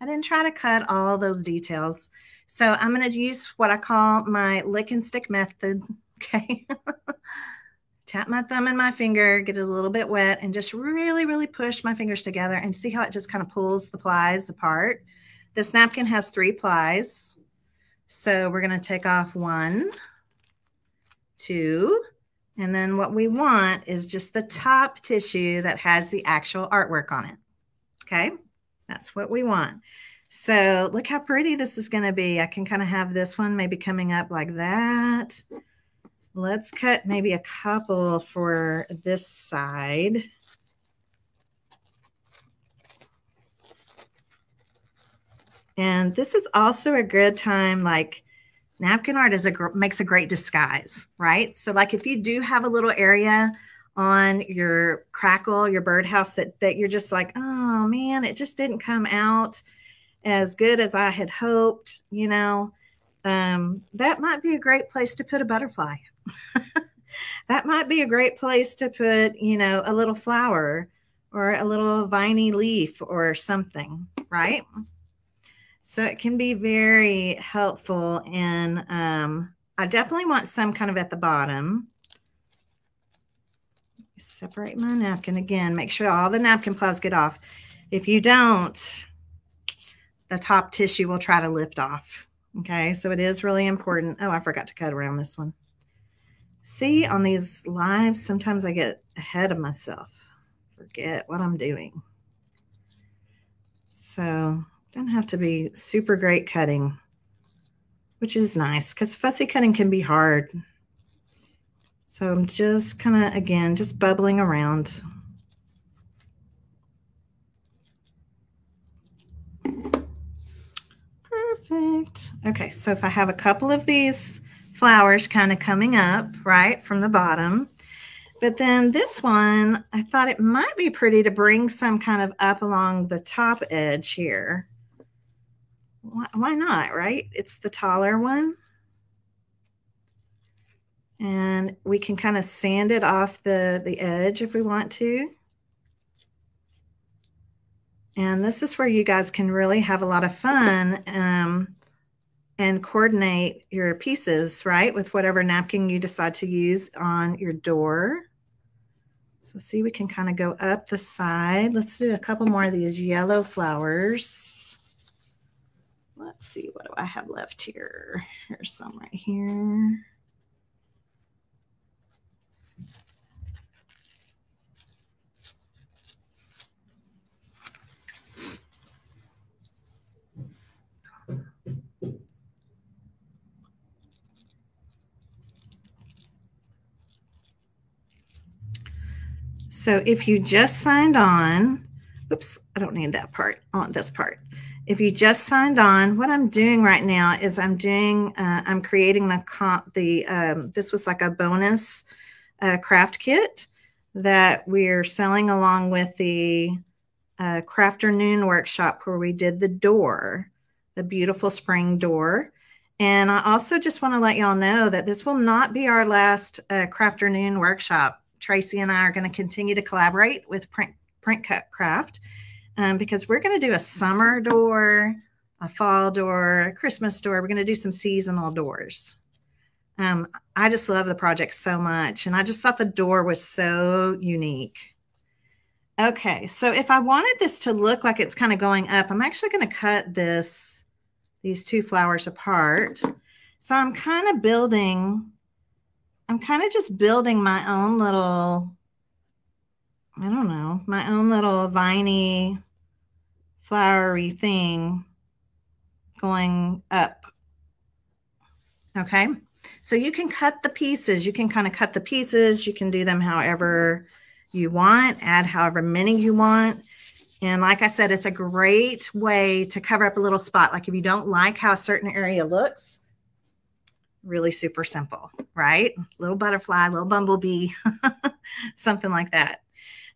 I didn't try to cut all those details. So I'm going to use what I call my lick and stick method. Okay. Tap my thumb and my finger, get it a little bit wet, and just really, really push my fingers together and see how it just kind of pulls the plies apart. This napkin has three plies. So we're going to take off one, two, and then what we want is just the top tissue that has the actual artwork on it. Okay, that's what we want. So look how pretty this is going to be. I can kind of have this one maybe coming up like that. let's cut maybe a couple for this side. And this is also a good time, like napkin art is a makes a great disguise, right? So like if you do have a little area on your crackle, your birdhouse that that you're just like, oh man, it just didn't come out as good as I had hoped, you know, um, that might be a great place to put a butterfly. that might be a great place to put, you know, a little flower or a little viney leaf or something, right? So it can be very helpful And um, I definitely want some kind of at the bottom. Separate my napkin again. Make sure all the napkin plies get off. If you don't, the top tissue will try to lift off. Okay, so it is really important. Oh, I forgot to cut around this one. See, on these lives, sometimes I get ahead of myself, forget what I'm doing. So don't have to be super great cutting, which is nice because fussy cutting can be hard. So I'm just kind of, again, just bubbling around. Perfect. Okay, so if I have a couple of these flowers kind of coming up, right, from the bottom, but then this one, I thought it might be pretty to bring some kind of up along the top edge here why, not, right? It's the taller one. And we can kind of sand it off the, the edge if we want to. And this is where you guys can really have a lot of fun um, and coordinate your pieces, right, with whatever napkin you decide to use on your door. So see, we can kind of go up the side. Let's do a couple more of these yellow flowers. Let's see, what do I have left here? Here's some right here. So if you just signed on, oops, I don't need that part on this part if you just signed on, what I'm doing right now is I'm doing, uh, I'm creating the comp, the, um, this was like a bonus uh, craft kit that we're selling along with the uh, Crafternoon workshop where we did the door, the beautiful spring door. And I also just want to let y'all know that this will not be our last uh, Crafternoon workshop. Tracy and I are going to continue to collaborate with Print, Print Cut Craft um, because we're going to do a summer door, a fall door, a Christmas door. We're going to do some seasonal doors. Um, I just love the project so much. And I just thought the door was so unique. Okay, so if I wanted this to look like it's kind of going up, I'm actually going to cut this, these two flowers apart. So I'm kind of building, I'm kind of just building my own little, I don't know, my own little viney flowery thing going up. Okay. So you can cut the pieces. You can kind of cut the pieces. You can do them however you want, add however many you want. And like I said, it's a great way to cover up a little spot. Like if you don't like how a certain area looks, really super simple, right? Little butterfly, little bumblebee, something like that.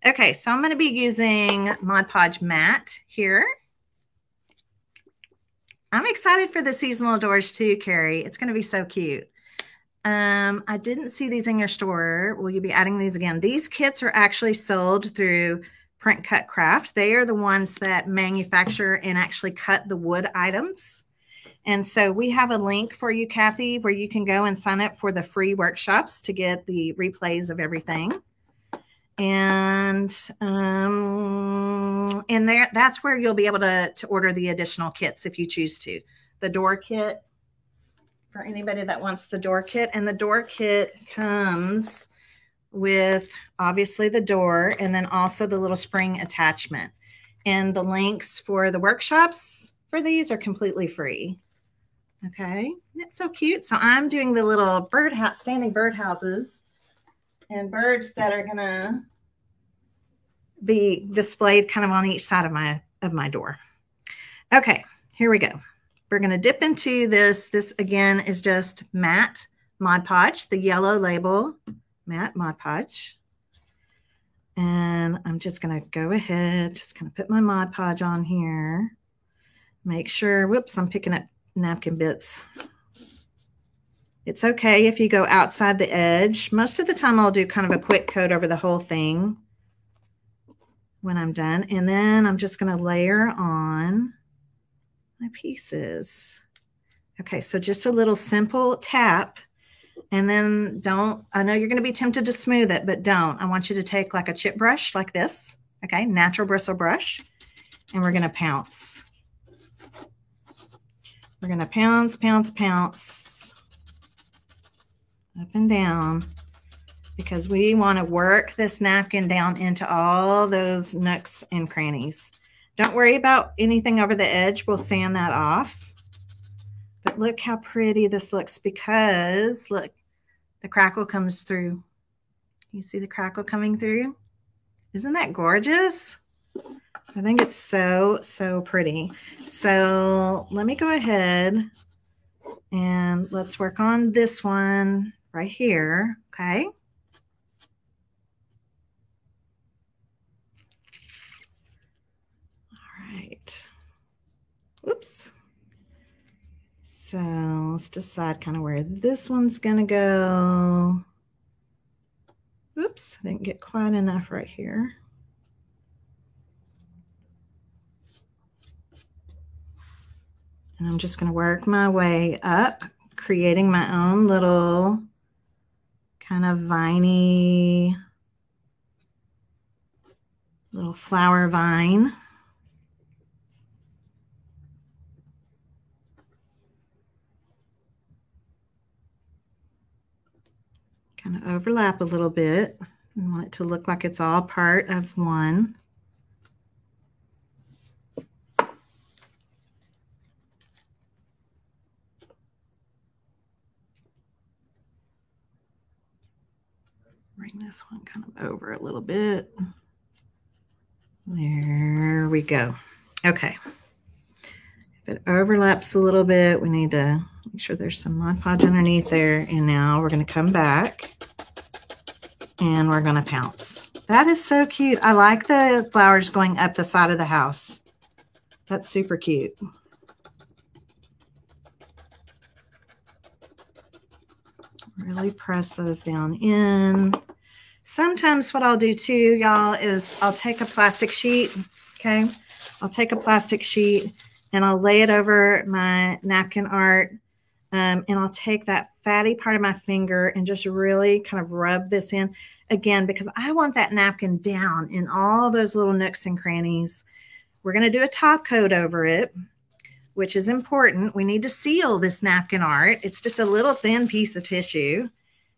Okay, so I'm going to be using Mod Podge matte here. I'm excited for the seasonal doors too, Carrie. It's going to be so cute. Um, I didn't see these in your store. Will you be adding these again? These kits are actually sold through Print Cut Craft. They are the ones that manufacture and actually cut the wood items. And so we have a link for you, Kathy, where you can go and sign up for the free workshops to get the replays of everything and um and there that's where you'll be able to to order the additional kits if you choose to. The door kit for anybody that wants the door kit and the door kit comes with obviously the door and then also the little spring attachment. And the links for the workshops for these are completely free. Okay, it's so cute. So I'm doing the little bird house, standing bird houses and birds that are gonna be displayed kind of on each side of my of my door. Okay, here we go. We're gonna dip into this. This again is just matte Mod Podge, the yellow label matte Mod Podge. And I'm just gonna go ahead, just gonna put my Mod Podge on here. Make sure, whoops, I'm picking up napkin bits. It's okay if you go outside the edge. Most of the time I'll do kind of a quick coat over the whole thing when I'm done. And then I'm just going to layer on my pieces. Okay, so just a little simple tap. And then don't, I know you're going to be tempted to smooth it, but don't. I want you to take like a chip brush like this. Okay, natural bristle brush. And we're going to pounce. We're going to pounce, pounce, pounce up and down because we want to work this napkin down into all those nooks and crannies. Don't worry about anything over the edge. We'll sand that off. But look how pretty this looks because look, the crackle comes through. You see the crackle coming through? Isn't that gorgeous? I think it's so, so pretty. So let me go ahead and let's work on this one right here. Okay. All right. Oops. So let's decide kind of where this one's going to go. Oops, I didn't get quite enough right here. And I'm just going to work my way up, creating my own little kind of viney little flower vine. Kind of overlap a little bit. I want it to look like it's all part of one. Bring this one kind of over a little bit. There we go. Okay. If it overlaps a little bit, we need to make sure there's some Mod Podge underneath there. And now we're going to come back and we're going to pounce. That is so cute. I like the flowers going up the side of the house. That's super cute. Really press those down in. Sometimes what I'll do too, y'all, is I'll take a plastic sheet, okay? I'll take a plastic sheet and I'll lay it over my napkin art um, and I'll take that fatty part of my finger and just really kind of rub this in again because I want that napkin down in all those little nooks and crannies. We're going to do a top coat over it, which is important. We need to seal this napkin art. It's just a little thin piece of tissue.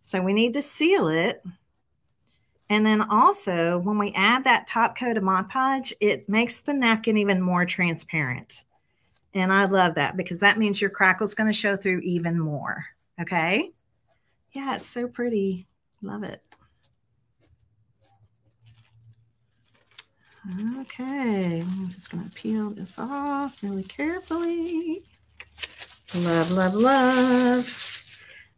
So we need to seal it. And then also, when we add that top coat of Mod Podge, it makes the napkin even more transparent. And I love that because that means your crackle is going to show through even more. Okay. Yeah, it's so pretty. Love it. Okay, I'm just going to peel this off really carefully. Love, love, love.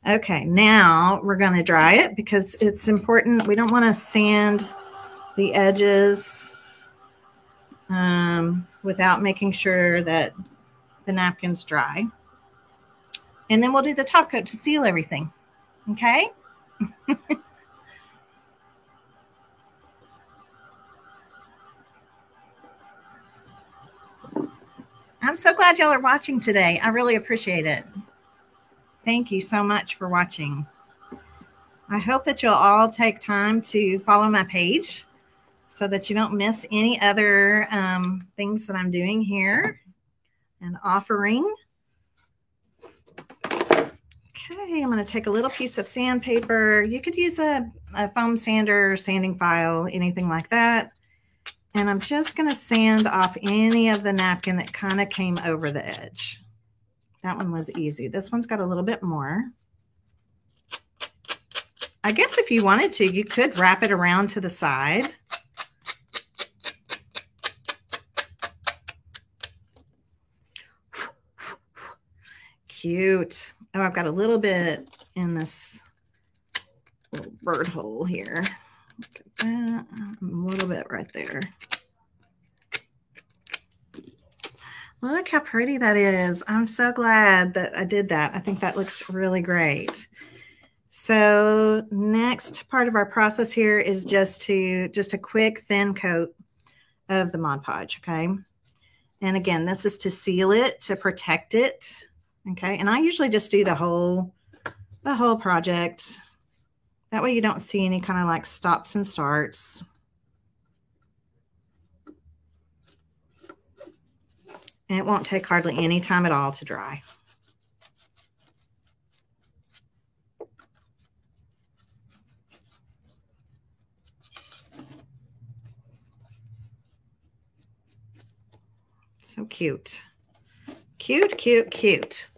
Okay, now we're going to dry it because it's important. We don't want to sand the edges um, without making sure that the napkin's dry. And then we'll do the top coat to seal everything. Okay? I'm so glad y'all are watching today. I really appreciate it. Thank you so much for watching. I hope that you'll all take time to follow my page so that you don't miss any other um, things that I'm doing here and offering. Okay, I'm going to take a little piece of sandpaper. You could use a, a foam sander, sanding file, anything like that. And I'm just going to sand off any of the napkin that kind of came over the edge. That one was easy. This one's got a little bit more. I guess if you wanted to, you could wrap it around to the side. Cute. Oh, I've got a little bit in this little bird hole here. Look at that. A little bit right there. Look how pretty that is. I'm so glad that I did that. I think that looks really great. So next part of our process here is just to just a quick thin coat of the Mod Podge, okay? And again, this is to seal it, to protect it, okay? And I usually just do the whole, the whole project. That way you don't see any kind of like stops and starts. And it won't take hardly any time at all to dry. So cute. Cute, cute, cute.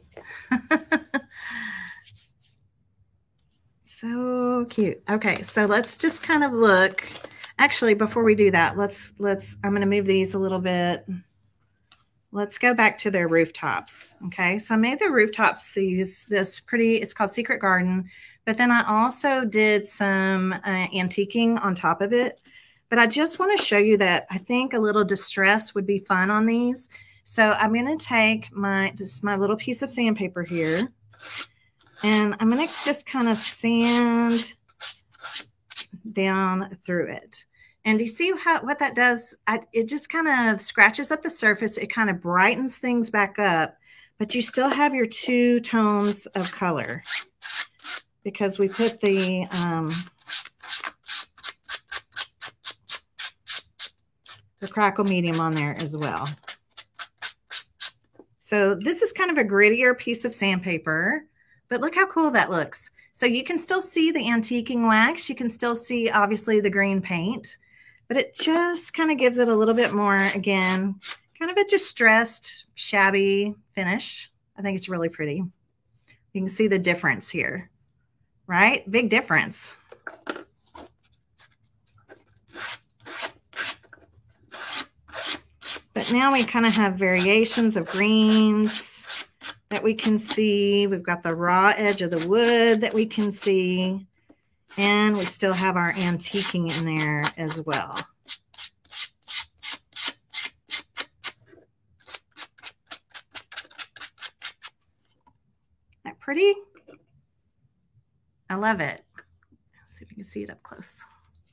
so cute. Okay, so let's just kind of look. Actually, before we do that, let's let's I'm going to move these a little bit let's go back to their rooftops. Okay, so I made the rooftops these this pretty. It's called Secret Garden, but then I also did some uh, antiquing on top of it. But I just want to show you that I think a little distress would be fun on these. So I'm going to take my this my little piece of sandpaper here, and I'm going to just kind of sand down through it. And do you see how what that does? I, it just kind of scratches up the surface. It kind of brightens things back up, but you still have your two tones of color because we put the um, the crackle medium on there as well. So this is kind of a grittier piece of sandpaper, but look how cool that looks. So you can still see the antiquing wax. You can still see obviously the green paint but it just kind of gives it a little bit more, again, kind of a distressed, shabby finish. I think it's really pretty. You can see the difference here, right? Big difference. But now we kind of have variations of greens that we can see. We've got the raw edge of the wood that we can see. And we still have our antiquing in there as well. That pretty? I love it. Let's see if you can see it up close.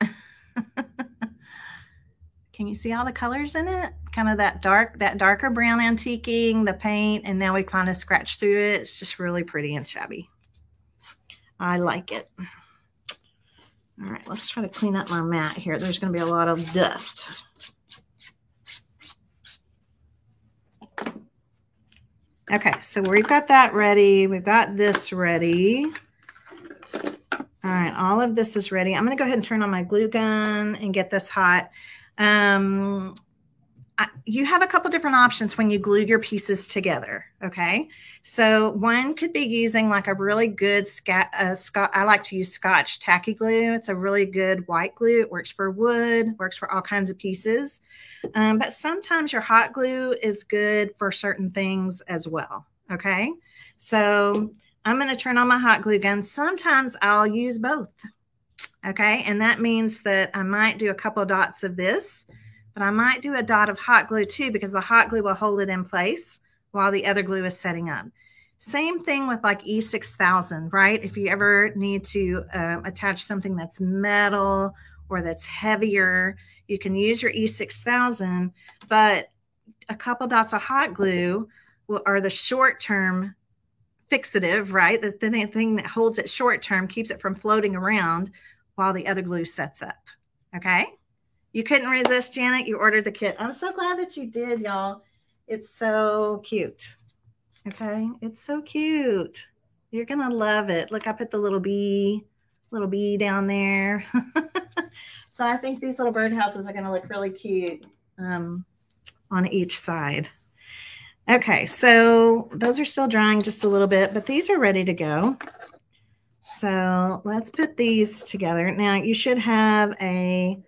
can you see all the colors in it? Kind of that dark, that darker brown antiquing, the paint, and now we kind of scratch through it. It's just really pretty and shabby. I like it. All right, let's try to clean up my mat here. There's going to be a lot of dust. Okay, so we've got that ready. We've got this ready. All right, all of this is ready. I'm going to go ahead and turn on my glue gun and get this hot. Um, you have a couple different options when you glue your pieces together. Okay. So one could be using like a really good scat, uh. I like to use Scotch tacky glue. It's a really good white glue. It works for wood, works for all kinds of pieces. Um, but sometimes your hot glue is good for certain things as well. Okay. So I'm going to turn on my hot glue gun. Sometimes I'll use both. Okay. And that means that I might do a couple dots of this but I might do a dot of hot glue too because the hot glue will hold it in place while the other glue is setting up. Same thing with like E6000, right? If you ever need to um, attach something that's metal or that's heavier, you can use your E6000, but a couple dots of hot glue will, are the short term fixative, right? The, the thing that holds it short term, keeps it from floating around while the other glue sets up. Okay. You couldn't resist, Janet. You ordered the kit. I'm so glad that you did, y'all. It's so cute. Okay. It's so cute. You're going to love it. Look, I put the little bee, little bee down there. so I think these little birdhouses are going to look really cute um, on each side. Okay, so those are still drying just a little bit, but these are ready to go. So let's put these together. Now you should have a,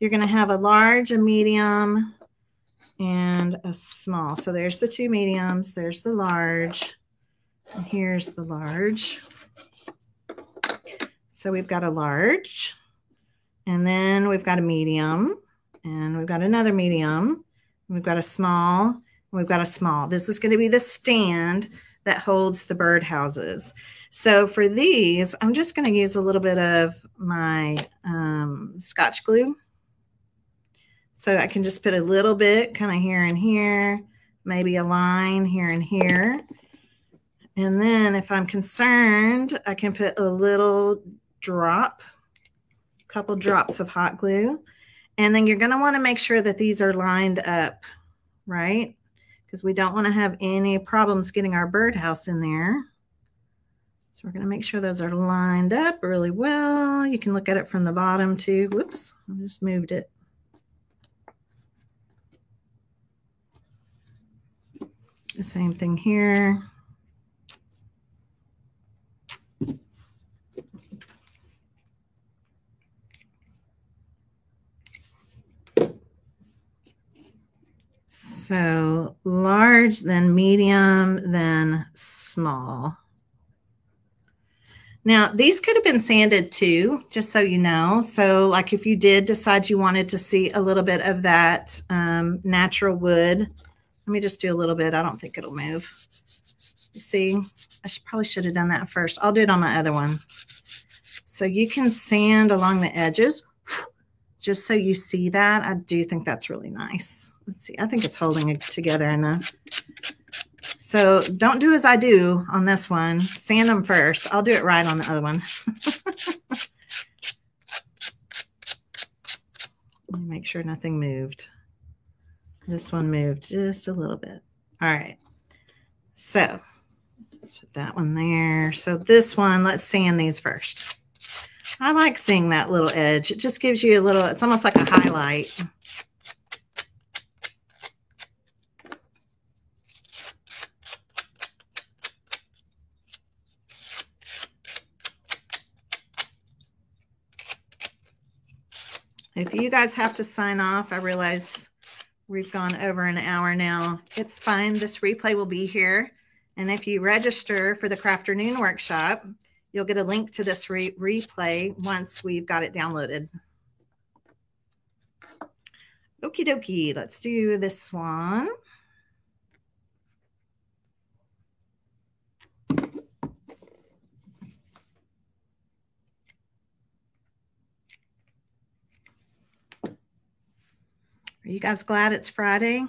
you're going to have a large, a medium, and a small. So there's the two mediums, there's the large, and here's the large. So we've got a large, and then we've got a medium, and we've got another medium, we've got a small, we've got a small. This is going to be the stand that holds the birdhouses. So for these, I'm just going to use a little bit of my um, Scotch glue. So I can just put a little bit kind of here and here, maybe a line here and here. And then if I'm concerned, I can put a little drop, a couple drops of hot glue. And then you're going to want to make sure that these are lined up, right? Because we don't want to have any problems getting our birdhouse in there. So we're going to make sure those are lined up really well. You can look at it from the bottom too. Whoops, I just moved it. The same thing here. So large, then medium, then small. Now, these could have been sanded too, just so you know. So, like if you did decide you wanted to see a little bit of that um, natural wood, let me just do a little bit. I don't think it'll move. You see, I should, probably should have done that first. I'll do it on my other one. So you can sand along the edges just so you see that. I do think that's really nice. Let's see. I think it's holding it together enough. So don't do as I do on this one. Sand them first. I'll do it right on the other one. Let me make sure nothing moved. This one moved just a little bit. All right. So let's put that one there. So this one, let's sand these first. I like seeing that little edge. It just gives you a little, it's almost like a highlight. If you guys have to sign off, I realize we've gone over an hour now. It's fine. This replay will be here. And if you register for the Crafternoon workshop, you'll get a link to this re replay once we've got it downloaded. Okie dokie, let's do this one. Are you guys glad it's Friday?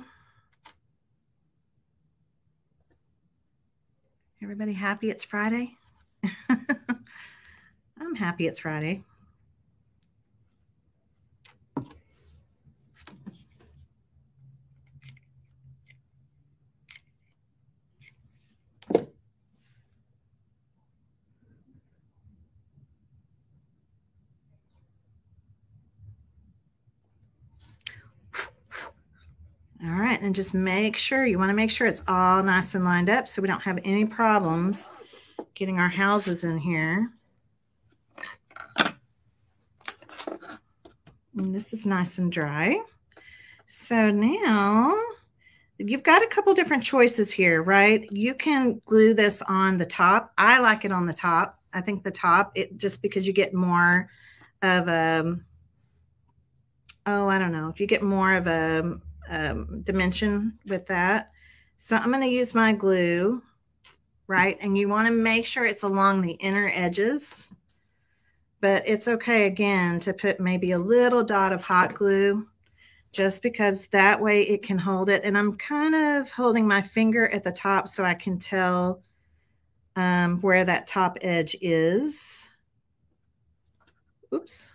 Everybody happy it's Friday? I'm happy it's Friday. All right, and just make sure, you want to make sure it's all nice and lined up so we don't have any problems getting our houses in here. And this is nice and dry. So now you've got a couple different choices here, right? You can glue this on the top. I like it on the top. I think the top, it just because you get more of a, oh, I don't know, if you get more of a, um, dimension with that. So I'm going to use my glue, right? And you want to make sure it's along the inner edges. But it's okay, again, to put maybe a little dot of hot glue just because that way it can hold it. And I'm kind of holding my finger at the top so I can tell um, where that top edge is. Oops.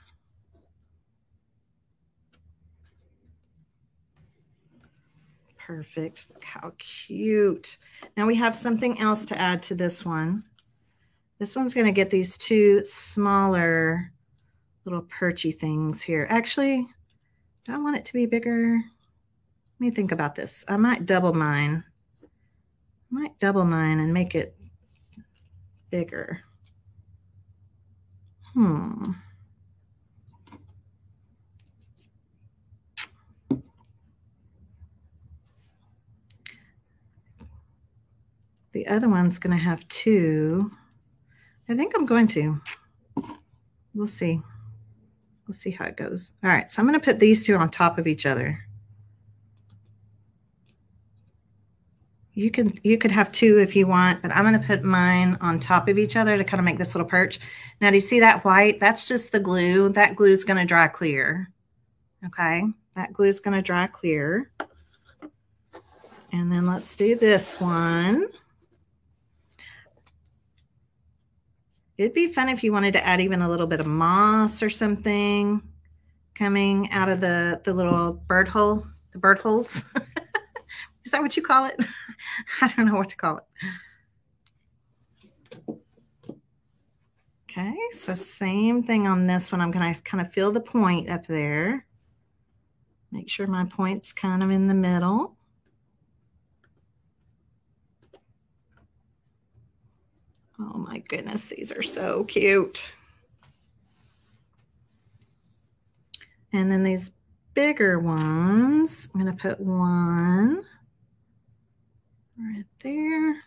Perfect. Look how cute. Now we have something else to add to this one. This one's going to get these two smaller little perchy things here. Actually, do I want it to be bigger? Let me think about this. I might double mine might double mine and make it bigger. Hmm. The other one's going to have two. I think I'm going to. We'll see. We'll see how it goes. All right, so I'm going to put these two on top of each other. You can you could have two if you want, but I'm going to put mine on top of each other to kind of make this little perch. Now, do you see that white? That's just the glue. That glue is going to dry clear. Okay, that glue is going to dry clear. And then let's do this one. It'd be fun if you wanted to add even a little bit of moss or something coming out of the, the little bird hole, the bird holes. Is that what you call it? I don't know what to call it. Okay, so same thing on this one. I'm going to kind of feel the point up there. Make sure my point's kind of in the middle. Oh my goodness, these are so cute. And then these bigger ones, I'm going to put one right there.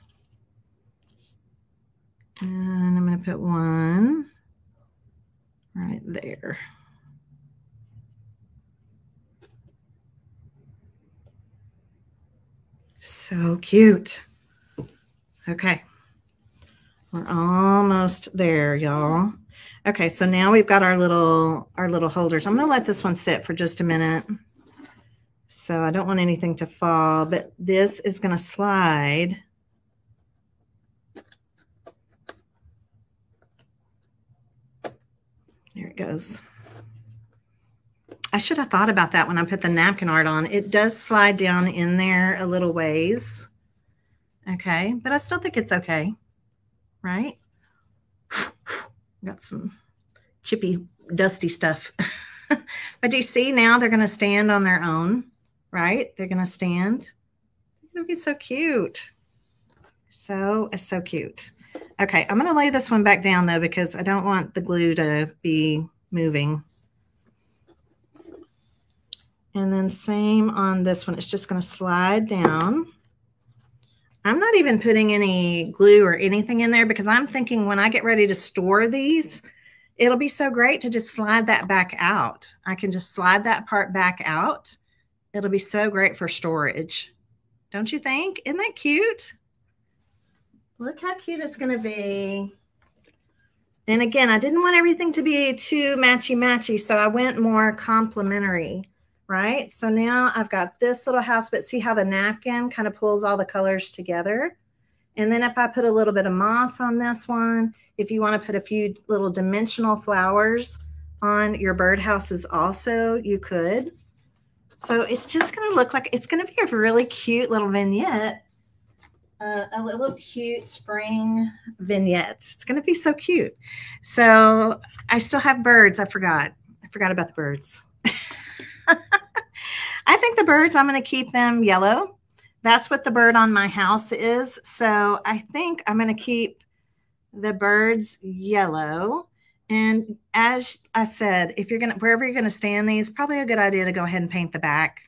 And I'm going to put one right there. So cute. Okay. We're almost there, y'all. Okay, so now we've got our little our little holders. I'm going to let this one sit for just a minute. So I don't want anything to fall, but this is going to slide. There it goes. I should have thought about that when I put the napkin art on. It does slide down in there a little ways. Okay, but I still think it's okay, right? Got some chippy, dusty stuff. but do you see now they're going to stand on their own? right? They're going to stand. It'll be so cute. So, so cute. Okay, I'm going to lay this one back down though because I don't want the glue to be moving. And then same on this one. It's just going to slide down. I'm not even putting any glue or anything in there because I'm thinking when I get ready to store these, it'll be so great to just slide that back out. I can just slide that part back out It'll be so great for storage. Don't you think? Isn't that cute? Look how cute it's going to be. And again, I didn't want everything to be too matchy-matchy, so I went more complementary, right? So now I've got this little house, but see how the napkin kind of pulls all the colors together? And then if I put a little bit of moss on this one, if you want to put a few little dimensional flowers on your birdhouses also, you could. So it's just going to look like it's going to be a really cute little vignette, uh, a little cute spring vignette. It's going to be so cute. So I still have birds. I forgot. I forgot about the birds. I think the birds, I'm going to keep them yellow. That's what the bird on my house is. So I think I'm going to keep the birds yellow. And as I said, if you're going to, wherever you're going to stand these, probably a good idea to go ahead and paint the back.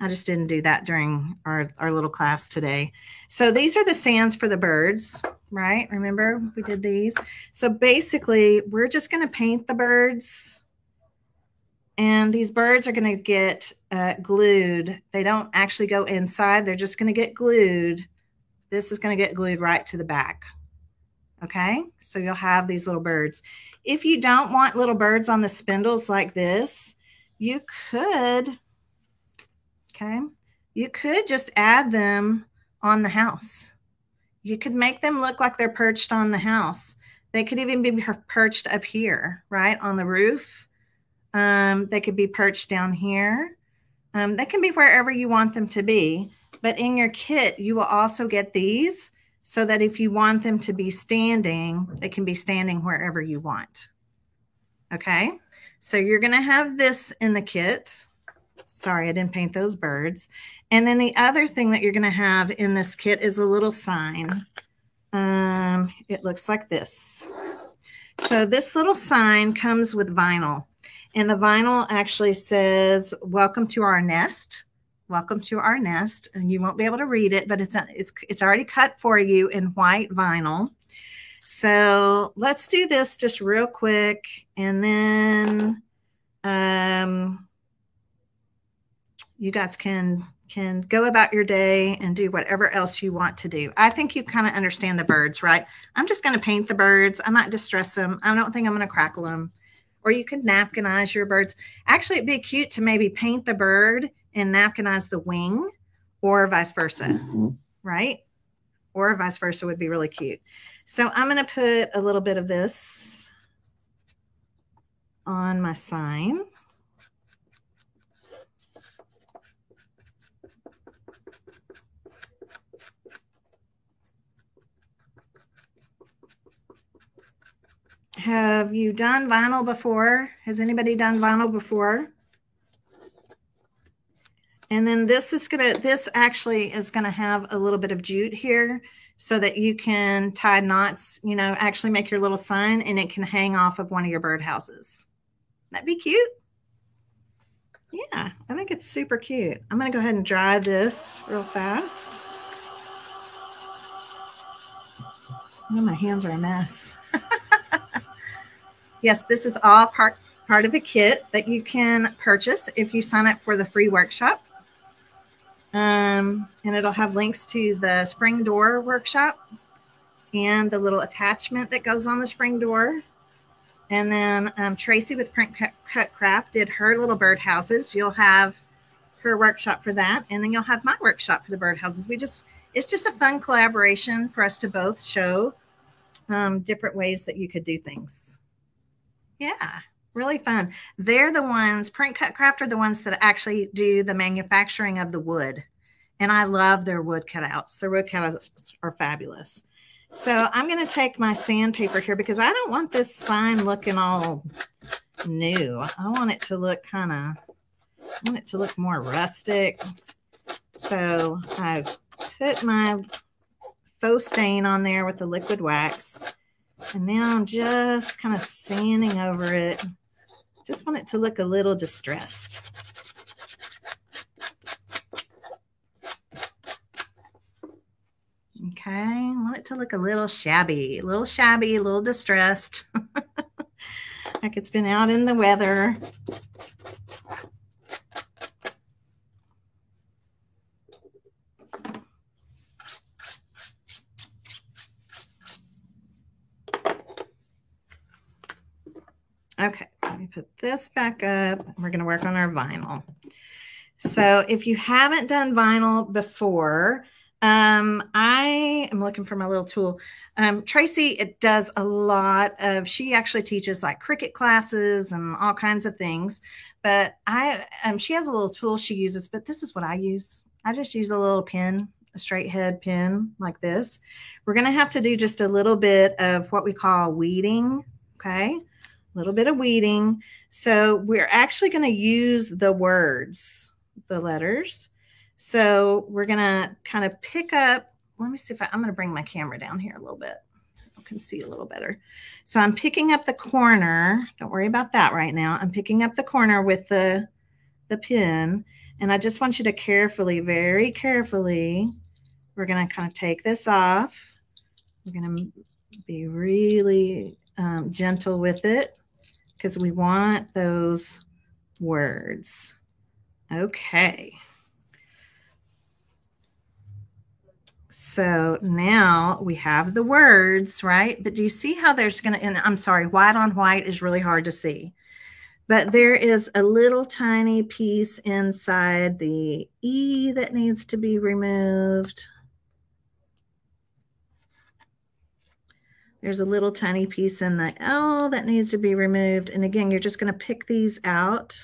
I just didn't do that during our, our little class today. So these are the stands for the birds, right? Remember we did these. So basically we're just going to paint the birds and these birds are going to get uh, glued. They don't actually go inside. They're just going to get glued. This is going to get glued right to the back. Okay, so you'll have these little birds. If you don't want little birds on the spindles like this, you could, okay, you could just add them on the house. You could make them look like they're perched on the house. They could even be perched up here, right, on the roof. Um, they could be perched down here. Um, they can be wherever you want them to be. But in your kit, you will also get these so that if you want them to be standing, they can be standing wherever you want. Okay, so you're going to have this in the kit. sorry, I didn't paint those birds. And then the other thing that you're going to have in this kit is a little sign. Um, it looks like this. So this little sign comes with vinyl. And the vinyl actually says, welcome to our nest. Welcome to our nest. And you won't be able to read it, but it's, it's, it's already cut for you in white vinyl. So let's do this just real quick. And then um, you guys can can go about your day and do whatever else you want to do. I think you kind of understand the birds, right? I'm just going to paint the birds. I might distress them. I don't think I'm going to crackle them. Or you could napkinize your birds. Actually, it'd be cute to maybe paint the bird and napkinize the wing or vice versa, mm-hmm. right? Or vice versa would be really cute. So I'm going to put a little bit of this on my sign. Have you done vinyl before? Has anybody done vinyl before? And then this is to, this actually is to have a little bit of jute here so that you can tie knots, you know, actually make your little sign and it can hang off of one of your birdhouses. That'd be cute. Yeah, I think it's super cute. I'm to go ahead and dry this real fast. Oh, my hands are a mess. yes, this is all part part of a kit that you can purchase if you sign up for the free workshop. Um, and it'll have links to the spring door workshop and the little attachment that goes on the spring door. And then um, Tracy with Print Cut, Craft did her little birdhouses. You'll have her workshop for that, and then you'll have my workshop for the birdhouses. We just it's just a fun collaboration for us to both show um, different ways that you could do things. Yeah, really fun. They're the ones, Print Cut Craft are the ones that actually do the manufacturing of the wood. And I love their wood cutouts. Their wood cutouts are fabulous. So I'm going to take my sandpaper here because I don't want this sign looking all new. I want it to look kind of, I want it to look more rustic. So I've put my faux stain on there with the liquid wax. And now I'm just kind of sanding over it. Just want it to look a little distressed. Okay, I want it to look a little shabby, a little shabby, a little distressed. like it's been out in the weather. Okay, let me put this back up. We're going to work on our vinyl. So if you haven't done vinyl before, um, I am looking for my little tool. Um, Tracy, it does a lot of, she actually teaches like Cricut classes and all kinds of things. But I, um, she has a little tool she uses, but this is what I use. I just use a little pin, a straight head pin like this. We're going to have to do just a little bit of what we call weeding. Okay a little bit of weeding. So we're actually going to use the words, the letters. So we're going to kind of pick up, let me see if I, I'm going to bring my camera down here a little bit. So I can see a little better. So I'm picking up the corner. Don't worry about that right now. I'm picking up the corner with the, the pin. And I just want you to carefully, very carefully, we're going to kind of take this off. We're going to be really um, gentle with it because we want those words. Okay. So now we have the words, right? But do you see how there's going to, and I'm sorry, white on white is really hard to see. But there is a little tiny piece inside the E that needs to be removed. There's a little tiny piece in the L that needs to be removed. And again, you're just going to pick these out.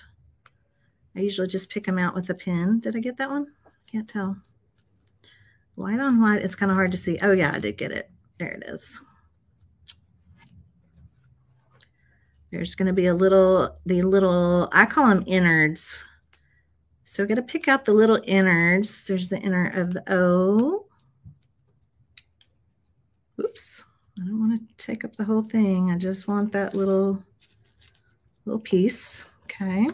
I usually just pick them out with a pin. Did I get that one? Can't tell. White on white, it's kind of hard to see. Oh yeah, I did get it. There it is. There's going to be a little, the little, I call them innards. So we're going to pick out the little innards. There's the inner of the O. Oops. I don't want to take up the whole thing. I just want that little little piece. Okay.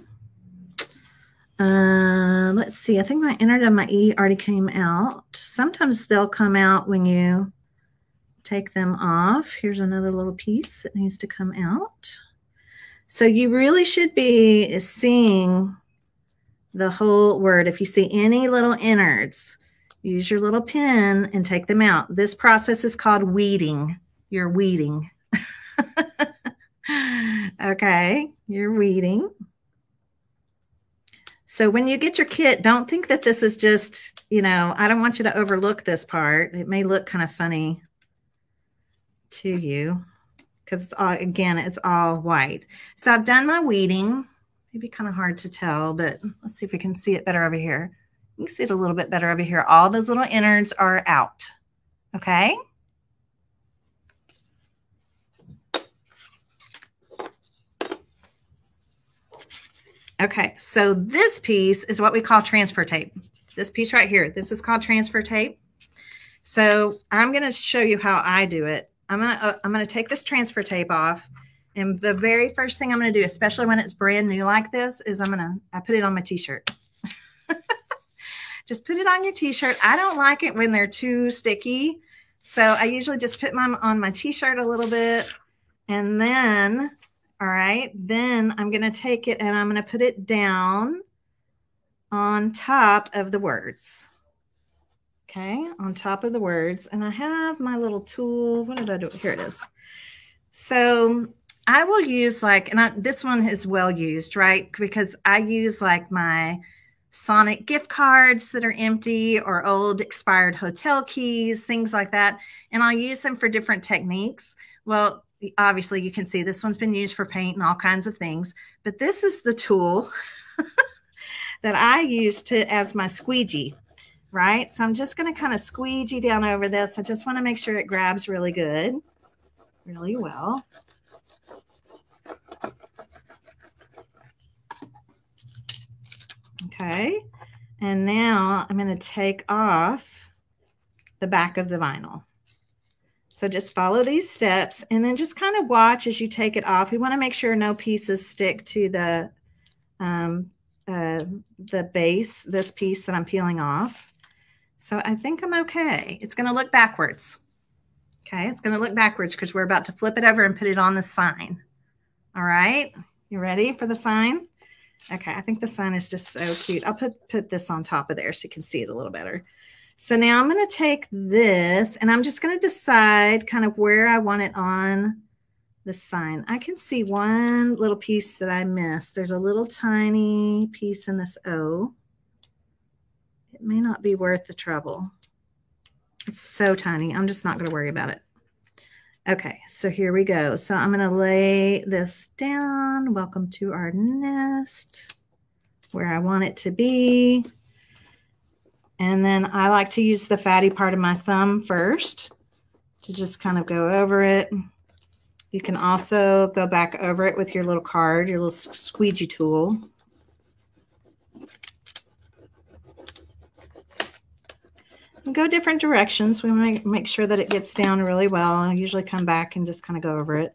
Uh, let's see. I think my innard of my E already came out. Sometimes they'll come out when you take them off. Here's another little piece that needs to come out. So you really should be seeing the whole word. If you see any little innards, use your little pin and take them out. This process is called weeding. You're weeding. okay, you're weeding. So when you get your kit, don't think that this is just, you know, I don't want you to overlook this part. It may look kind of funny to you because it's all, again, it's all white. So I've done my weeding. Maybe kind of hard to tell, but let's see if we can see it better over here. You can see it a little bit better over here. All those little innards are out. Okay. Okay, so this piece is what we call transfer tape. This piece right here, this is called transfer tape. So I'm going to show you how I do it. I'm going to uh, I'm going to take this transfer tape off. And the very first thing I'm going to do, especially when it's brand new like this, is I'm going to I put it on my t-shirt. just put it on your t-shirt. I don't like it when they're too sticky. So I usually just put mine on my t-shirt a little bit and then all right. Then I'm going to take it and I'm going to put it down on top of the words. Okay. On top of the words. And I have my little tool. What did I do? Here it is. So I will use like, and I, this one is well used, right? Because I use like my Sonic gift cards that are empty or old expired hotel keys, things like that. And I'll use them for different techniques. Well, obviously you can see this one's been used for paint and all kinds of things, but this is the tool that I use to as my squeegee, right? So I'm just going to kind of squeegee down over this. I just want to make sure it grabs really good, really well. Okay. And now I'm going to take off the back of the vinyl. So just follow these steps and then just kind of watch as you take it off. We want to make sure no pieces stick to the, um, uh, the base, this piece that I'm peeling off. So I think I'm okay. It's going to look backwards. Okay, it's going to look backwards because we're about to flip it over and put it on the sign. All right, you ready for the sign? Okay, I think the sign is just so cute. I'll put, put this on top of there so you can see it a little better. So now I'm going to take this and I'm just going to decide kind of where I want it on the sign. I can see one little piece that I missed. There's a little tiny piece in this O. It may not be worth the trouble. It's so tiny. I'm just not going to worry about it. Okay, so here we go. So I'm going to lay this down. Welcome to our nest where I want it to be. And then I like to use the fatty part of my thumb first to just kind of go over it. You can also go back over it with your little card, your little squeegee tool. And go different directions. We want to make sure that it gets down really well. I usually come back and just kind of go over it.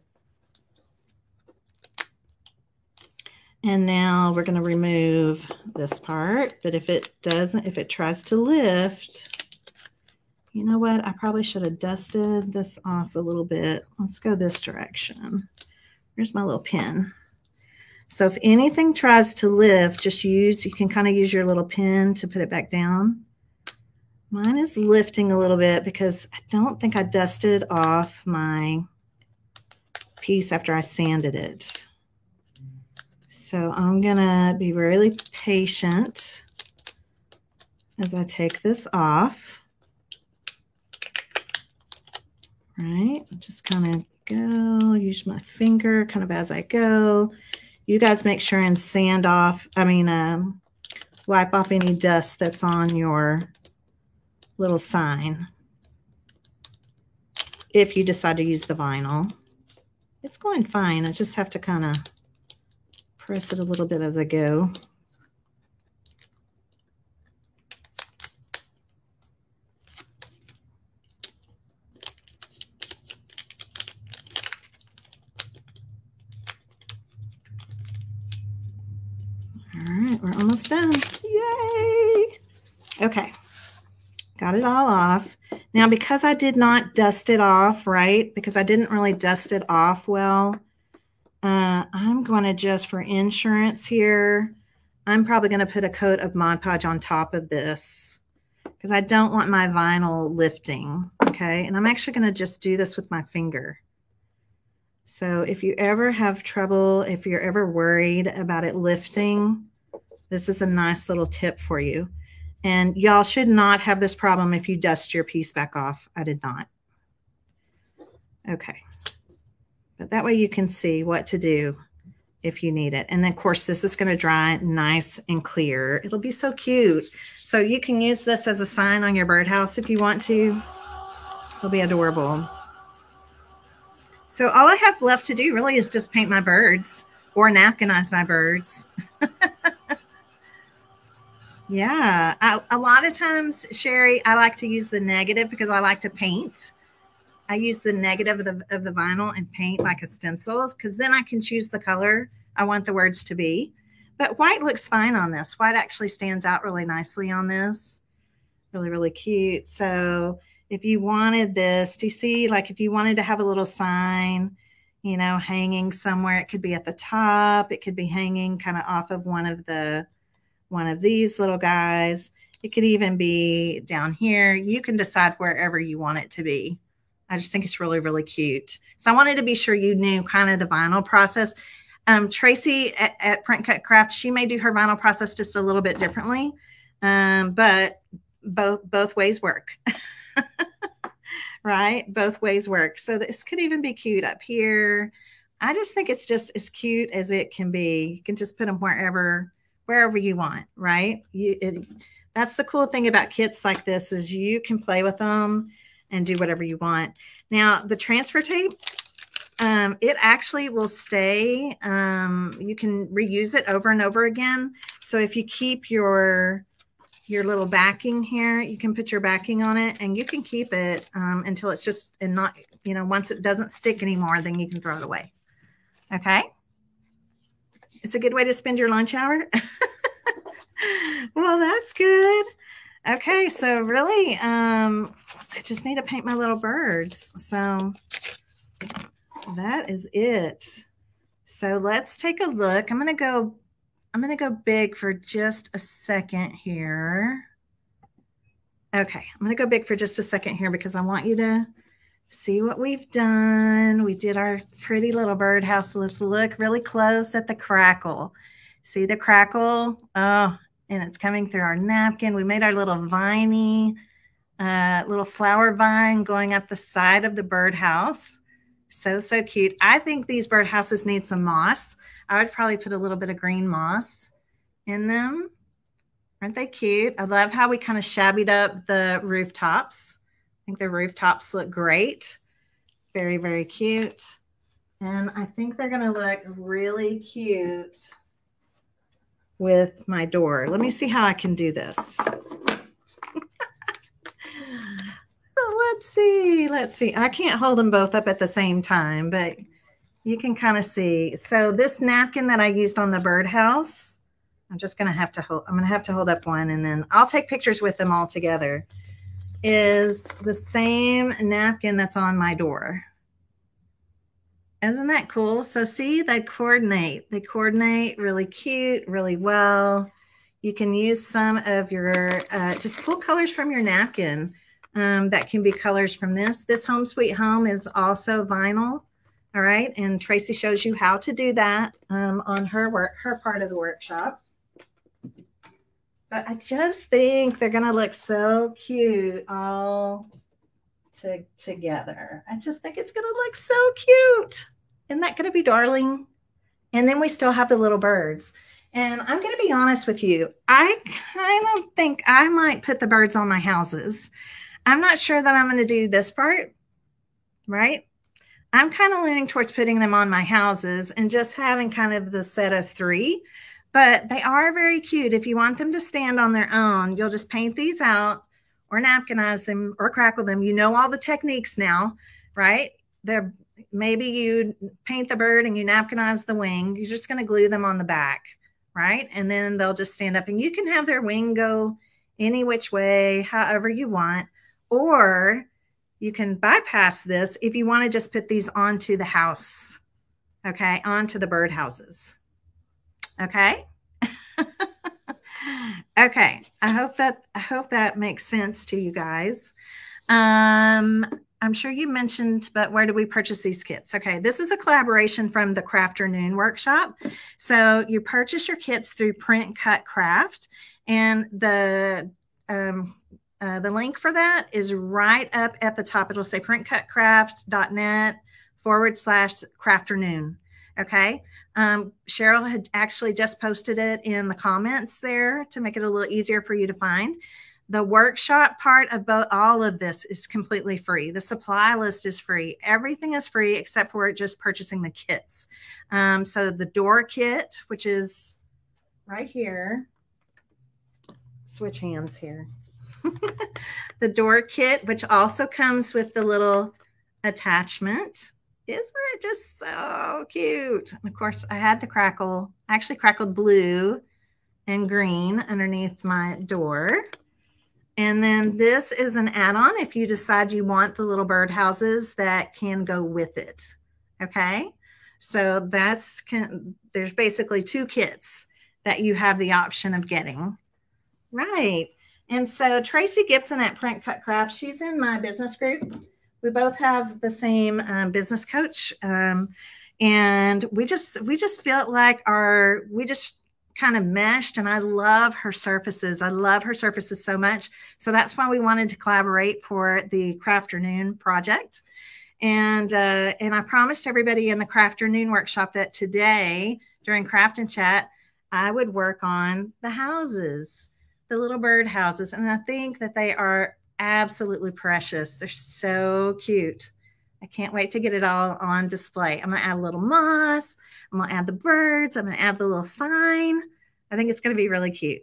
And now we're going to remove this part. But if it doesn't, if it tries to lift, you know what? I probably should have dusted this off a little bit. Let's go this direction. Here's my little pin. So if anything tries to lift, just use, you can kind of use your little pin to put it back down. Mine is lifting a little bit because I don't think I dusted off my piece after I sanded it. So I'm going to be really patient as I take this off. Right, just kind of go, use my finger kind of as I go. You guys make sure and sand off, I mean, um, wipe off any dust that's on your little sign. If you decide to use the vinyl. It's going fine. I just have to kind of press it a little bit as I go. we're almost done. Yay! Okay, got it all off. Now, because I did not dust it off, right, because I didn't really dust it off well, uh, I'm going to just, for insurance here, I'm probably going to put a coat of Mod Podge on top of this because I don't want my vinyl lifting, okay? And I'm actually going to just do this with my finger. So if you ever have trouble, if you're ever worried about it lifting, this is a nice little tip for you. And y'all should not have this problem if you dust your piece back off. I did not. Okay. But that way you can see what to do if you need it. And then of course, this is going to dry nice and clear. It'll be so cute. So you can use this as a sign on your birdhouse if you want to. It'll be adorable. So all I have left to do really is just paint my birds or napkinize my birds. yeah, I, a lot of times, Sherry, I like to use the negative because I like to paint. I use the negative of the, of the vinyl and paint like a stencil because then I can choose the color I want the words to be. But white looks fine on this. White actually stands out really nicely on this. Really, really cute. So if you wanted this, do you see, like if you wanted to have a little sign, you know, hanging somewhere, it could be at the top, it could be hanging kind of off of one of the, one of these little guys. It could even be down here. You can decide wherever you want it to be. I just think it's really, really cute. So I wanted to be sure you knew kind of the vinyl process. Um, Tracy at, at Print Cut Craft, she may do her vinyl process just a little bit differently, um, but both both ways work. right? Both ways work. So this could even be cute up here. I just think it's just as cute as it can be. You can just put them wherever, wherever you want, right? You, it, that's the cool thing about kits like this is you can play with them and do whatever you want. Now the transfer tape, um, it actually will stay. Um, you can reuse it over and over again. So if you keep your your little backing here. You can put your backing on it and you can keep it um, until it's just and not, you know, once it doesn't stick anymore, then you can throw it away. Okay. It's a good way to spend your lunch hour. well, that's good. Okay, so really, um, I just need to paint my little birds. So that is it. So let's take a look. I'm to go I'm to go big for just a second here. Okay, I'm to go big for just a second here because I want you to see what we've done. We did our pretty little birdhouse. Let's look really close at the crackle. See the crackle? Oh, and it's coming through our napkin. We made our little viney, uh, little flower vine going up the side of the birdhouse. So, so cute. I think these birdhouses need some moss. I would probably put a little bit of green moss in them. Aren't they cute? I love how we kind of shabbied up the rooftops. I think the rooftops look great. Very, very cute. And I think they're going to look really cute with my door. Let me see how I can do this. let's see. Let's see. I can't hold them both up at the same time, but you can kind of see. So this napkin that I used on the birdhouse, I'm just going to have to hold, I'm going to have to hold up one and then I'll take pictures with them all together, is the same napkin that's on my door. Isn't that cool? So see, they coordinate. They coordinate really cute, really well. You can use some of your, uh, just pull colors from your napkin. Um, that can be colors from this. This Home Sweet Home is also vinyl. All right. And Tracy shows you how to do that um, on her work, her part of the workshop. But I just think they're going to look so cute all to, together. I just think it's going to look so cute. Isn't that going to be darling? And then we still have the little birds. And I'm going to be honest with you. I kind of think I might put the birds on my houses. I'm not sure that I'm going to do this part, right? I'm kind of leaning towards putting them on my houses and just having kind of the set of three. But they are very cute. If you want them to stand on their own, you'll just paint these out or napkinize them or crackle them. You know all the techniques now, right? They're maybe you paint the bird and you napkinize the wing. You're just going to glue them on the back. right? And then they'll just stand up and you can have their wing go any which way, however you want. Or you can bypass this if you want to just put these onto the house, okay, onto the bird houses. Okay. okay. I hope that I hope that makes sense to you guys. Um, I'm sure you mentioned, but where do we purchase these kits? Okay, this is a collaboration from the Crafternoon workshop. So you purchase your kits through Print Cut Craft, and the um, uh, the link for that is right up at the top. It'll say printcutcraft.net forward slash crafternoon. Okay. Um, Cheryl had actually just posted it in the comments there to make it a little easier for you to find. The workshop part of both all of this is completely free. The supply list is free. Everything is free except for just purchasing the kits. Um, so the door kit, which is right here, switch hands here. the door kit, which also comes with the little attachment. Isn't it just so cute? And of course, I had to crackle, I actually crackled blue and green underneath my door. And then this is an add-on if you decide you want the little bird houses that can go with it. Okay. So that's, can, there's basically two kits that you have the option of getting. Right. And so Tracy Gibson at Print Cut Craft, she's in my business group. We both have the same um, business coach. Um, and we just, we just felt like our, we just kind of meshed and I love her surfaces. I love her surfaces so much. So that's why we wanted to collaborate for the Crafternoon project. And uh, and I promised everybody in the Crafternoon workshop that today during Craft and Chat, I would work on the houses, the little bird houses. And I think that they are absolutely precious. They're so cute. I can't wait to get it all on display. I'm going to add a little moss. I'm going to add the birds. I'm going to add the little sign. I think it's going to be really cute.